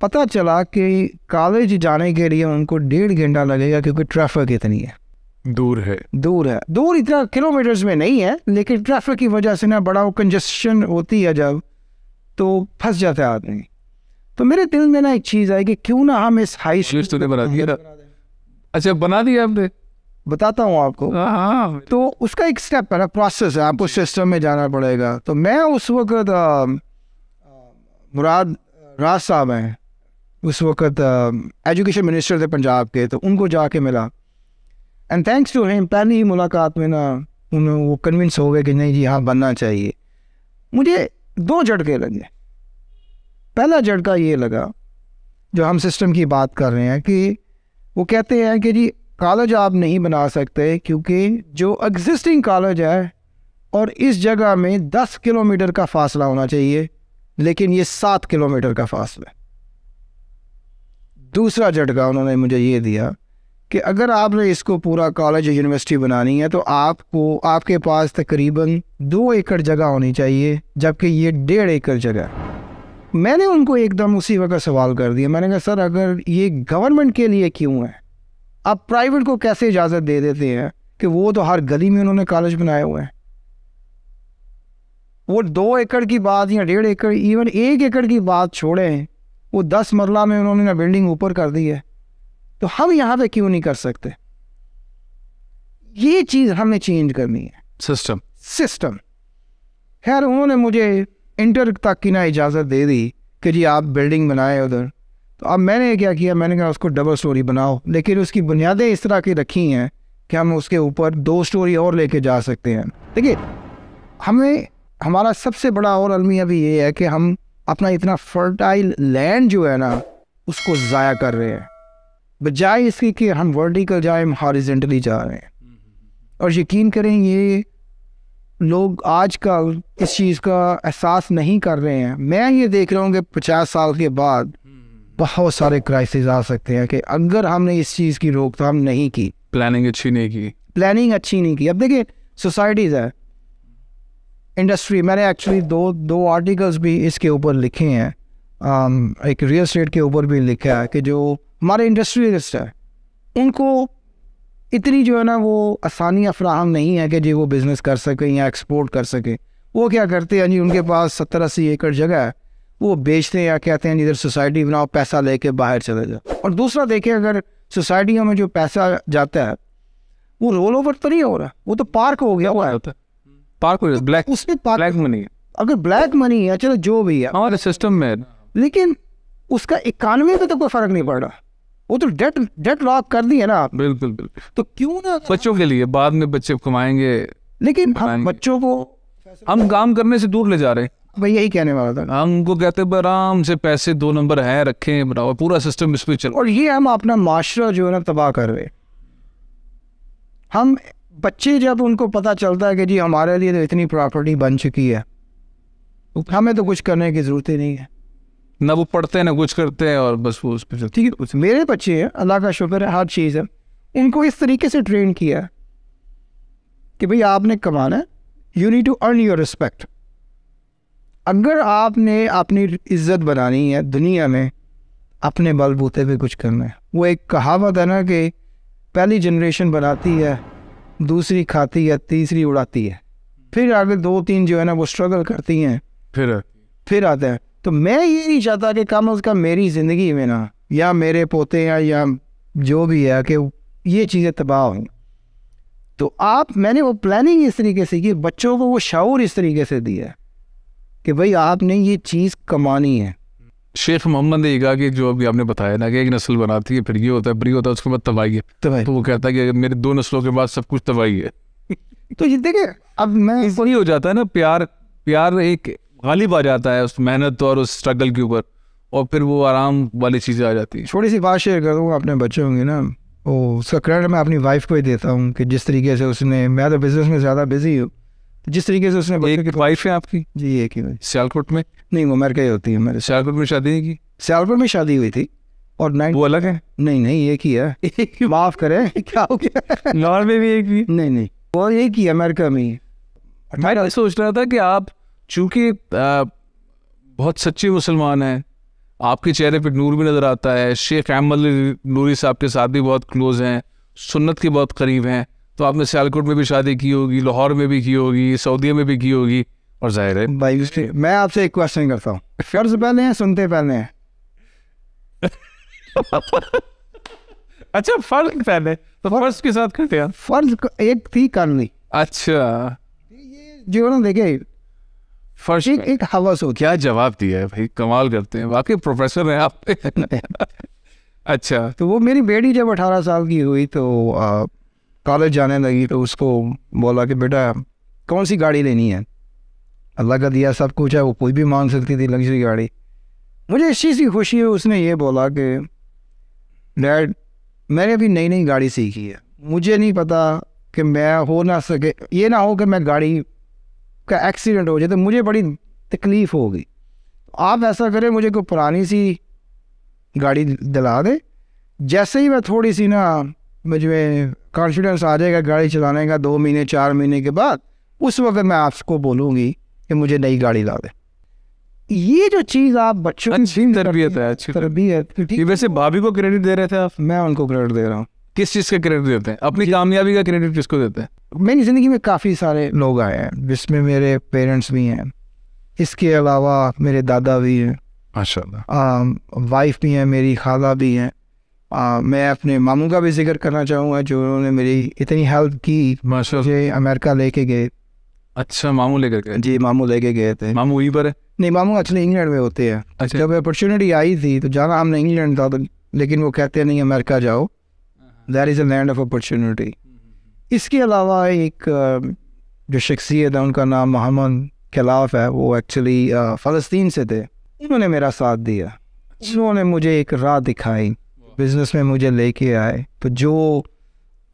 पता चला कि कॉलेज जाने के लिए उनको डेढ़ घंटा लगेगा क्योंकि ट्रैफ़िक इतनी है।
दूर है।
दूर है। दूर इतना किलोमीटर्स में नहीं है लेकिन ट्रैफ़िक की वजह से ना बड़ा वो कंजेशन होती है जब तो फंस जाता है आदमी। तो मेरे दिल में ना एक चीज़ आई कि क्यों ना हम इस हाई
English तूने बना दिया? अच्छा बना दिया आपने?
बताता हूँ आपको।
हाँ
तो उसका एक स्टेप है ना प्रोसेस है आपको सिस्टम में जाना पड़ेगा। तो मैं उस वक्त मुराद राज साहब हैं। उस वक्त एजुकेशन मिनिस्टर थे पंजाब के तो उनको जाके मिला। एंड थैंक्स टू हिम पहली ही मुलाकात में ना उन्हें वो कन्विंस हो गए कि नहीं जी हाँ बनना चाहिए। मुझे दो झटके लगे। पहला झटका ये लगा, जो हम सिस्टम की बात कर रहे हैं कि वो कहते हैं कि जी कॉलेज आप नहीं बना सकते क्योंकि जो एग्जिस्टिंग कॉलेज है और इस जगह में दस किलोमीटर का फासला होना चाहिए, लेकिन ये सात किलोमीटर का फासला दूसरा झटका उन्होंने मुझे ये दिया कि अगर आपने इसको पूरा कॉलेज यूनिवर्सिटी बनानी है तो आपको, आपके पास तकरीबन दो एकड़ जगह होनी चाहिए, जबकि ये डेढ़ एकड़ जगह मैंने उनको एकदम उसी वक्त सवाल कर दिया। मैंने कहा सर अगर ये गवर्नमेंट के लिए क्यों है? आप प्राइवेट को कैसे इजाज़त दे देते हैं कि वो तो हर गली में उन्होंने कॉलेज बनाए हुए हैं? वो दो एकड़ की बात या डेढ़ एकड़ इवन एक एकड़ की बात छोड़ें वो दस मरला में उन्होंने ना बिल्डिंग ऊपर कर दी है। तो हम यहाँ पे क्यों नहीं कर सकते? ये चीज़ हमें चेंज करनी है।
सिस्टम
सिस्टम खैर उन्होंने मुझे इंटर तक की ना इजाज़त दे दी कि जी आप बिल्डिंग बनाए उधर। तो अब मैंने क्या किया? मैंने कहा, उसको डबल स्टोरी बनाओ। लेकिन उसकी बुनियादें इस तरह की रखी हैं कि हम उसके ऊपर दो स्टोरी और लेके जा सकते हैं। देखिए, हमें, हमारा सबसे बड़ा और अलमिया भी ये है कि हम अपना इतना फर्टाइल लैंड जो है ना, उसको ज़ाया कर रहे हैं। बजाय इसके कि हम वर्टिकल जाए, हम हॉरिजेंटली जा रहे हैं। और यकीन करें, ये लोग आजकल इस चीज़ का एहसास नहीं कर रहे हैं। मैं ये देख रहा हूँ कि पचास साल के बाद बहुत सारे क्राइसिस आ सकते हैं कि अगर हमने इस चीज़ की रोकथाम नहीं की।
प्लानिंग अच्छी नहीं की।
प्लानिंग अच्छी नहीं की। अब देखिए सोसाइटीज़ है। इंडस्ट्री मैंने एक्चुअली दो दो आर्टिकल्स भी इसके ऊपर लिखे हैं। Um, एक रियल स्टेट के ऊपर भी लिखा है कि जो हमारे इंडस्ट्रियलिस्ट है उनको इतनी जो है ना वो आसानियाँ फ्राहम नहीं है कि जी वो बिज़नेस कर सकें या एक्सपोर्ट कर सकें। वो क्या करते हैं जी उनके पास सत्तर अस्सी एकड़ जगह है। वो बेचते हैं या कहते हैं जिधर सोसाइटी बनाओ पैसा लेके बाहर चले जाओ। और दूसरा देखें अगर सोसाइटियों में जो पैसा जाता है वो रोल ओवर तो नहीं हो रहा। वो तो पार्क हो गया हुआ है।
होता पार्क हो गया। ब्लैक
उसमें पार्क
ब्लैक मनी है।
अगर ब्लैक मनी है चलो जो भी है।
हमारे सिस्टम में
लेकिन उसका इकानवे पे तो कोई फ़र्क नहीं पड़ रहा। वो तो डेट डेट लॉक कर दिया ना आप।
बिल्कुल बिल्कुल।
तो क्यों ना
बच्चों के लिए बाद में बच्चे कमाएँगे
लेकिन हम बच्चों को
हम काम करने से दूर ले जा रहे हैं।
मैं यही कहने वाला था।
हम उनको कहते हैं आराम से पैसे दो नंबर है रखें बनाओ पूरा सिस्टम इस पे चल।
और ये हम अपना माशरा जो है ना तबाह कर रहे हम बच्चे जब उनको पता चलता है कि जी हमारे लिए तो इतनी प्रॉपर्टी बन चुकी है हमें तो कुछ करने की ज़रूरत ही नहीं है।
ना वो पढ़ते हैं ना कुछ करते हैं और बस वो उस पर
ठीक है मेरे बच्चे हैं अल्लाह का शुक्र है हर चीज़ है। इनको इस तरीके से ट्रेन किया है कि भाई आपने कमाना है you need to earn your respect अगर आपने अपनी इज़्ज़त बनानी है दुनिया में अपने बलबूते पे कुछ करना है। वो एक कहावत है ना कि पहली जनरेशन बनाती है दूसरी खाती है तीसरी उड़ाती है। फिर आगे दो तीन जो है ना वो स्ट्रगल करती हैं
फिर?
फिर आते है। तो मैं ये नहीं चाहता कि कम अज़ कम मेरी ज़िंदगी में ना या मेरे पोते या या जो भी है कि ये चीज़ें तबाह हों। तो आप मैंने वो प्लानिंग इस तरीके से की बच्चों को वो शौर इस तरीके से दिया है कि भाई आपने ये चीज़ कमानी है।
शेख मोहम्मद ने कहा कि जो अभी आपने बताया ना कि एक नस्ल बनाती है फिर ये होता है फिर ये होता है उसके बाद तबाही है।
तो भाई
तो वो कहता है कि मेरे दो नस्लों के बाद सब कुछ तबाही है।
तो ये देखिए अब मैं
वही हो जाता है ना प्यार प्यार एक गालिब आ जाता है उस मेहनत और उस स्ट्रगल के ऊपर और फिर वो आराम वाली चीज़ें आ जाती हैं।
छोटी सी बात शेयर कर दूँगा अपने बच्चों की ना वो उसका क्रेडिट मैं अपनी वाइफ को ही देता हूँ कि जिस तरीके से उसने मैं तो बिज़नेस में ज़्यादा बिज़ी हूँ तो जिस तरीके से उसने
एक वाइफ है आपकी?
जी एक ही
सियालकोट में?
नहीं वो अमेरिका ही होती है मेरे
सियालकोट में शादी नहीं की?
सियालपुर में शादी हुई थी और नाइन
वो अलग है?
नहीं नहीं एक ही है। माफ़ करें क्या हो गया?
लाहौर में भी एक ही
नहीं नहीं वो एक ही अमेरिका में ही
मैं सोच रहा था कि आप चूँकि बहुत सच्चे मुसलमान हैं आपके चेहरे पर नूर भी नज़र आता है शेख अहमद नूरी साहब के साथ भी बहुत क्लोज हैं सुन्नत के बहुत करीब हैं तो आपने सियालकोट में भी शादी की होगी लाहौर में भी की होगी सऊदीया में भी की होगी और ज़ाहिर है
भाई मैं आपसे एक क्वेश्चन करता हूँ। फ़र्ज़ पहले हैं सुनते पहले हैं?
अच्छा फ़र्ज़ पहले तो फ़र्स्ट के साथ करते हैं।
फ़र्ज़ एक थी करनी।
अच्छा।
जो ना देखे
फ़र्स्ट
एक एक हवस होती
क्या जवाब दिया है भाई? कमाल करते हैं। वाकई प्रोफेसर हैं आप। अच्छा।
तो वो मेरी बेटी जब अठारह साल की हुई तो कॉलेज जाने लगी तो उसको बोला कि बेटा कौन सी गाड़ी लेनी है? अल्लाह का दिया सब कुछ है वो कोई भी मांग सकती थी लग्जरी गाड़ी। मुझे इस चीज़ की खुशी है उसने ये बोला कि डैड मैंने अभी नई नई गाड़ी सीखी है। मुझे नहीं पता कि मैं हो ना सके ये ना हो कि मैं गाड़ी का एक्सीडेंट हो जाए तो मुझे बड़ी तकलीफ़ होगी आप ऐसा करें मुझे कोई पुरानी सी गाड़ी दिला दे। जैसे ही मैं थोड़ी सी ना मुझे कॉन्फिडेंस आ जाएगा गाड़ी चलाने का दो महीने चार महीने के बाद उस वक्त मैं आपको बोलूँगी कि मुझे नई गाड़ी ला दे। ये जो चीज़ आप बच्चों की
अच्छी तरबियत है अच्छी
तरबियत। तो
वैसे भाभी को क्रेडिट दे रहे थे आप?
मैं उनको क्रेडिट दे रहा हूँ।
किस चीज़ का क्रेडिट देते हैं? अपनी कामयाबी का क्रेडिट किसको देते हैं?
मेरी ज़िंदगी में काफ़ी सारे लोग आए हैं जिसमें मेरे पेरेंट्स भी हैं। इसके अलावा मेरे दादा भी हैं।
माशाल्लाह।
वाइफ भी हैं मेरी खाला भी हैं। मैं अपने मामू का भी ज़िक्र करना चाहूँगा जो उन्होंने मेरी इतनी हेल्प की मुझे अमेरिका लेके गए।
अच्छा मामू लेकर गए?
जी मामू लेके गए थे।
मामू वहीं पर है?
नहीं मामू एक्चुअली इंग्लैंड में होते हैं।
अच्छा।
जब अपॉर्चुनिटी आई थी तो जाना हमने इंग्लैंड था तो लेकिन वो कहते हैं नहीं अमेरिका जाओ। That is a land of opportunity इसके अलावा एक जो शख्सियत है उनका नाम मोहम्मद खिलाफ है वो एक्चुअली फ़लस्तीन से थे। उन्होंने मेरा साथ दिया। उन्होंने मुझे एक राह दिखाई। बिज़नेस में मुझे लेके आए। तो जो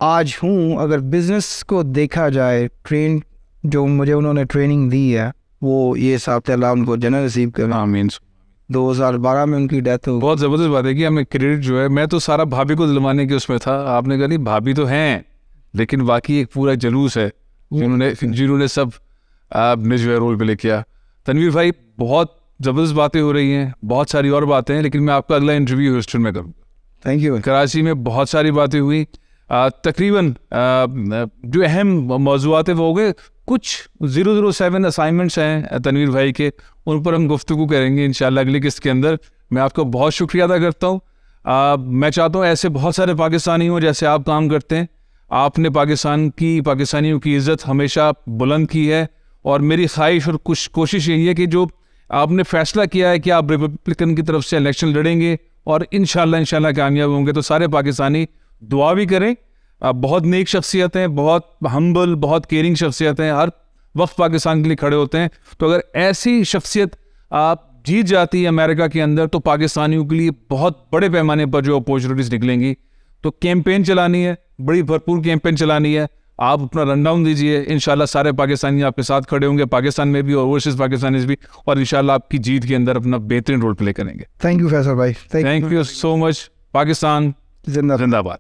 आज हूँ अगर बिज़नेस को देखा जाए ट्रेन जो मुझे उन्होंने ट्रेनिंग दी है वो ये साहब अल्लाह उनको जन्नत नसीब करना
आमीन।
2012 में उनकी डेथ हो
बहुत ज़बरदस्त बात है कि हमें क्रेडिट जो है मैं तो सारा भाभी को दिलवाने के उसमें था। आपने कहा नहीं भाभी तो हैं। लेकिन वाकई एक पूरा जुलूस है जिन्होंने जिन्होंने सब आपने जो है रोल प्ले किया। तनवीर भाई बहुत ज़बरदस्त बातें हो रही हैं बहुत सारी और बातें हैं लेकिन मैं आपका अगला इंटरव्यू ह्यूस्टन में करूँगा।
थैंक यू
कराची में बहुत सारी बातें हुई। तकरीबन जो अहम मौजूद है वो हो गए। कुछ ज़ीरो ज़ीरो सेवन असाइनमेंट्स हैं तनवीर भाई के उन पर हम गुफ्तु करेंगे इन अगली किस्त के अंदर। मैं आपका बहुत शुक्रिया अदा करता हूँ। मैं चाहता हूँ ऐसे बहुत सारे पाकिस्तानी हों जैसे आप काम करते हैं। आपने पाकिस्तान की, पाकिस्तानियों की इज़्ज़त हमेशा बुलंद की है और मेरी ख्वाहिश और कुछ कोशिश यही है कि जो आपने फैसला किया है कि आप रिपब्लिकन की तरफ़ से इलेक्शन लड़ेंगे और इन इंशाल्लाह कामयाब होंगे तो सारे पाकिस्तानी दुआ भी करें। आप बहुत नेक शख्सियत हैं, बहुत हम्बल बहुत केयरिंग शख्सियत हैं, हर वक्त पाकिस्तान के लिए खड़े होते हैं। तो अगर ऐसी शख्सियत आप जीत जाती है अमेरिका के अंदर तो पाकिस्तानियों के लिए बहुत बड़े पैमाने पर जो अपॉर्चुनिटीज़ निकलेंगी। तो कैंपेन चलानी है बड़ी भरपूर कैंपेन चलानी है। आप अपना रन डाउन दीजिए इन सारे पाकिस्तानी आपके साथ खड़े होंगे पाकिस्तान में भी और ओवरसीज पाकिस्तानी भी और इन आपकी जीत के अंदर अपना बेहतरीन रोल प्ले करेंगे।
थैंक यू फैसल भाई।
Thank you so much Pakistan
जिंदाबाद
जिंदाबाद।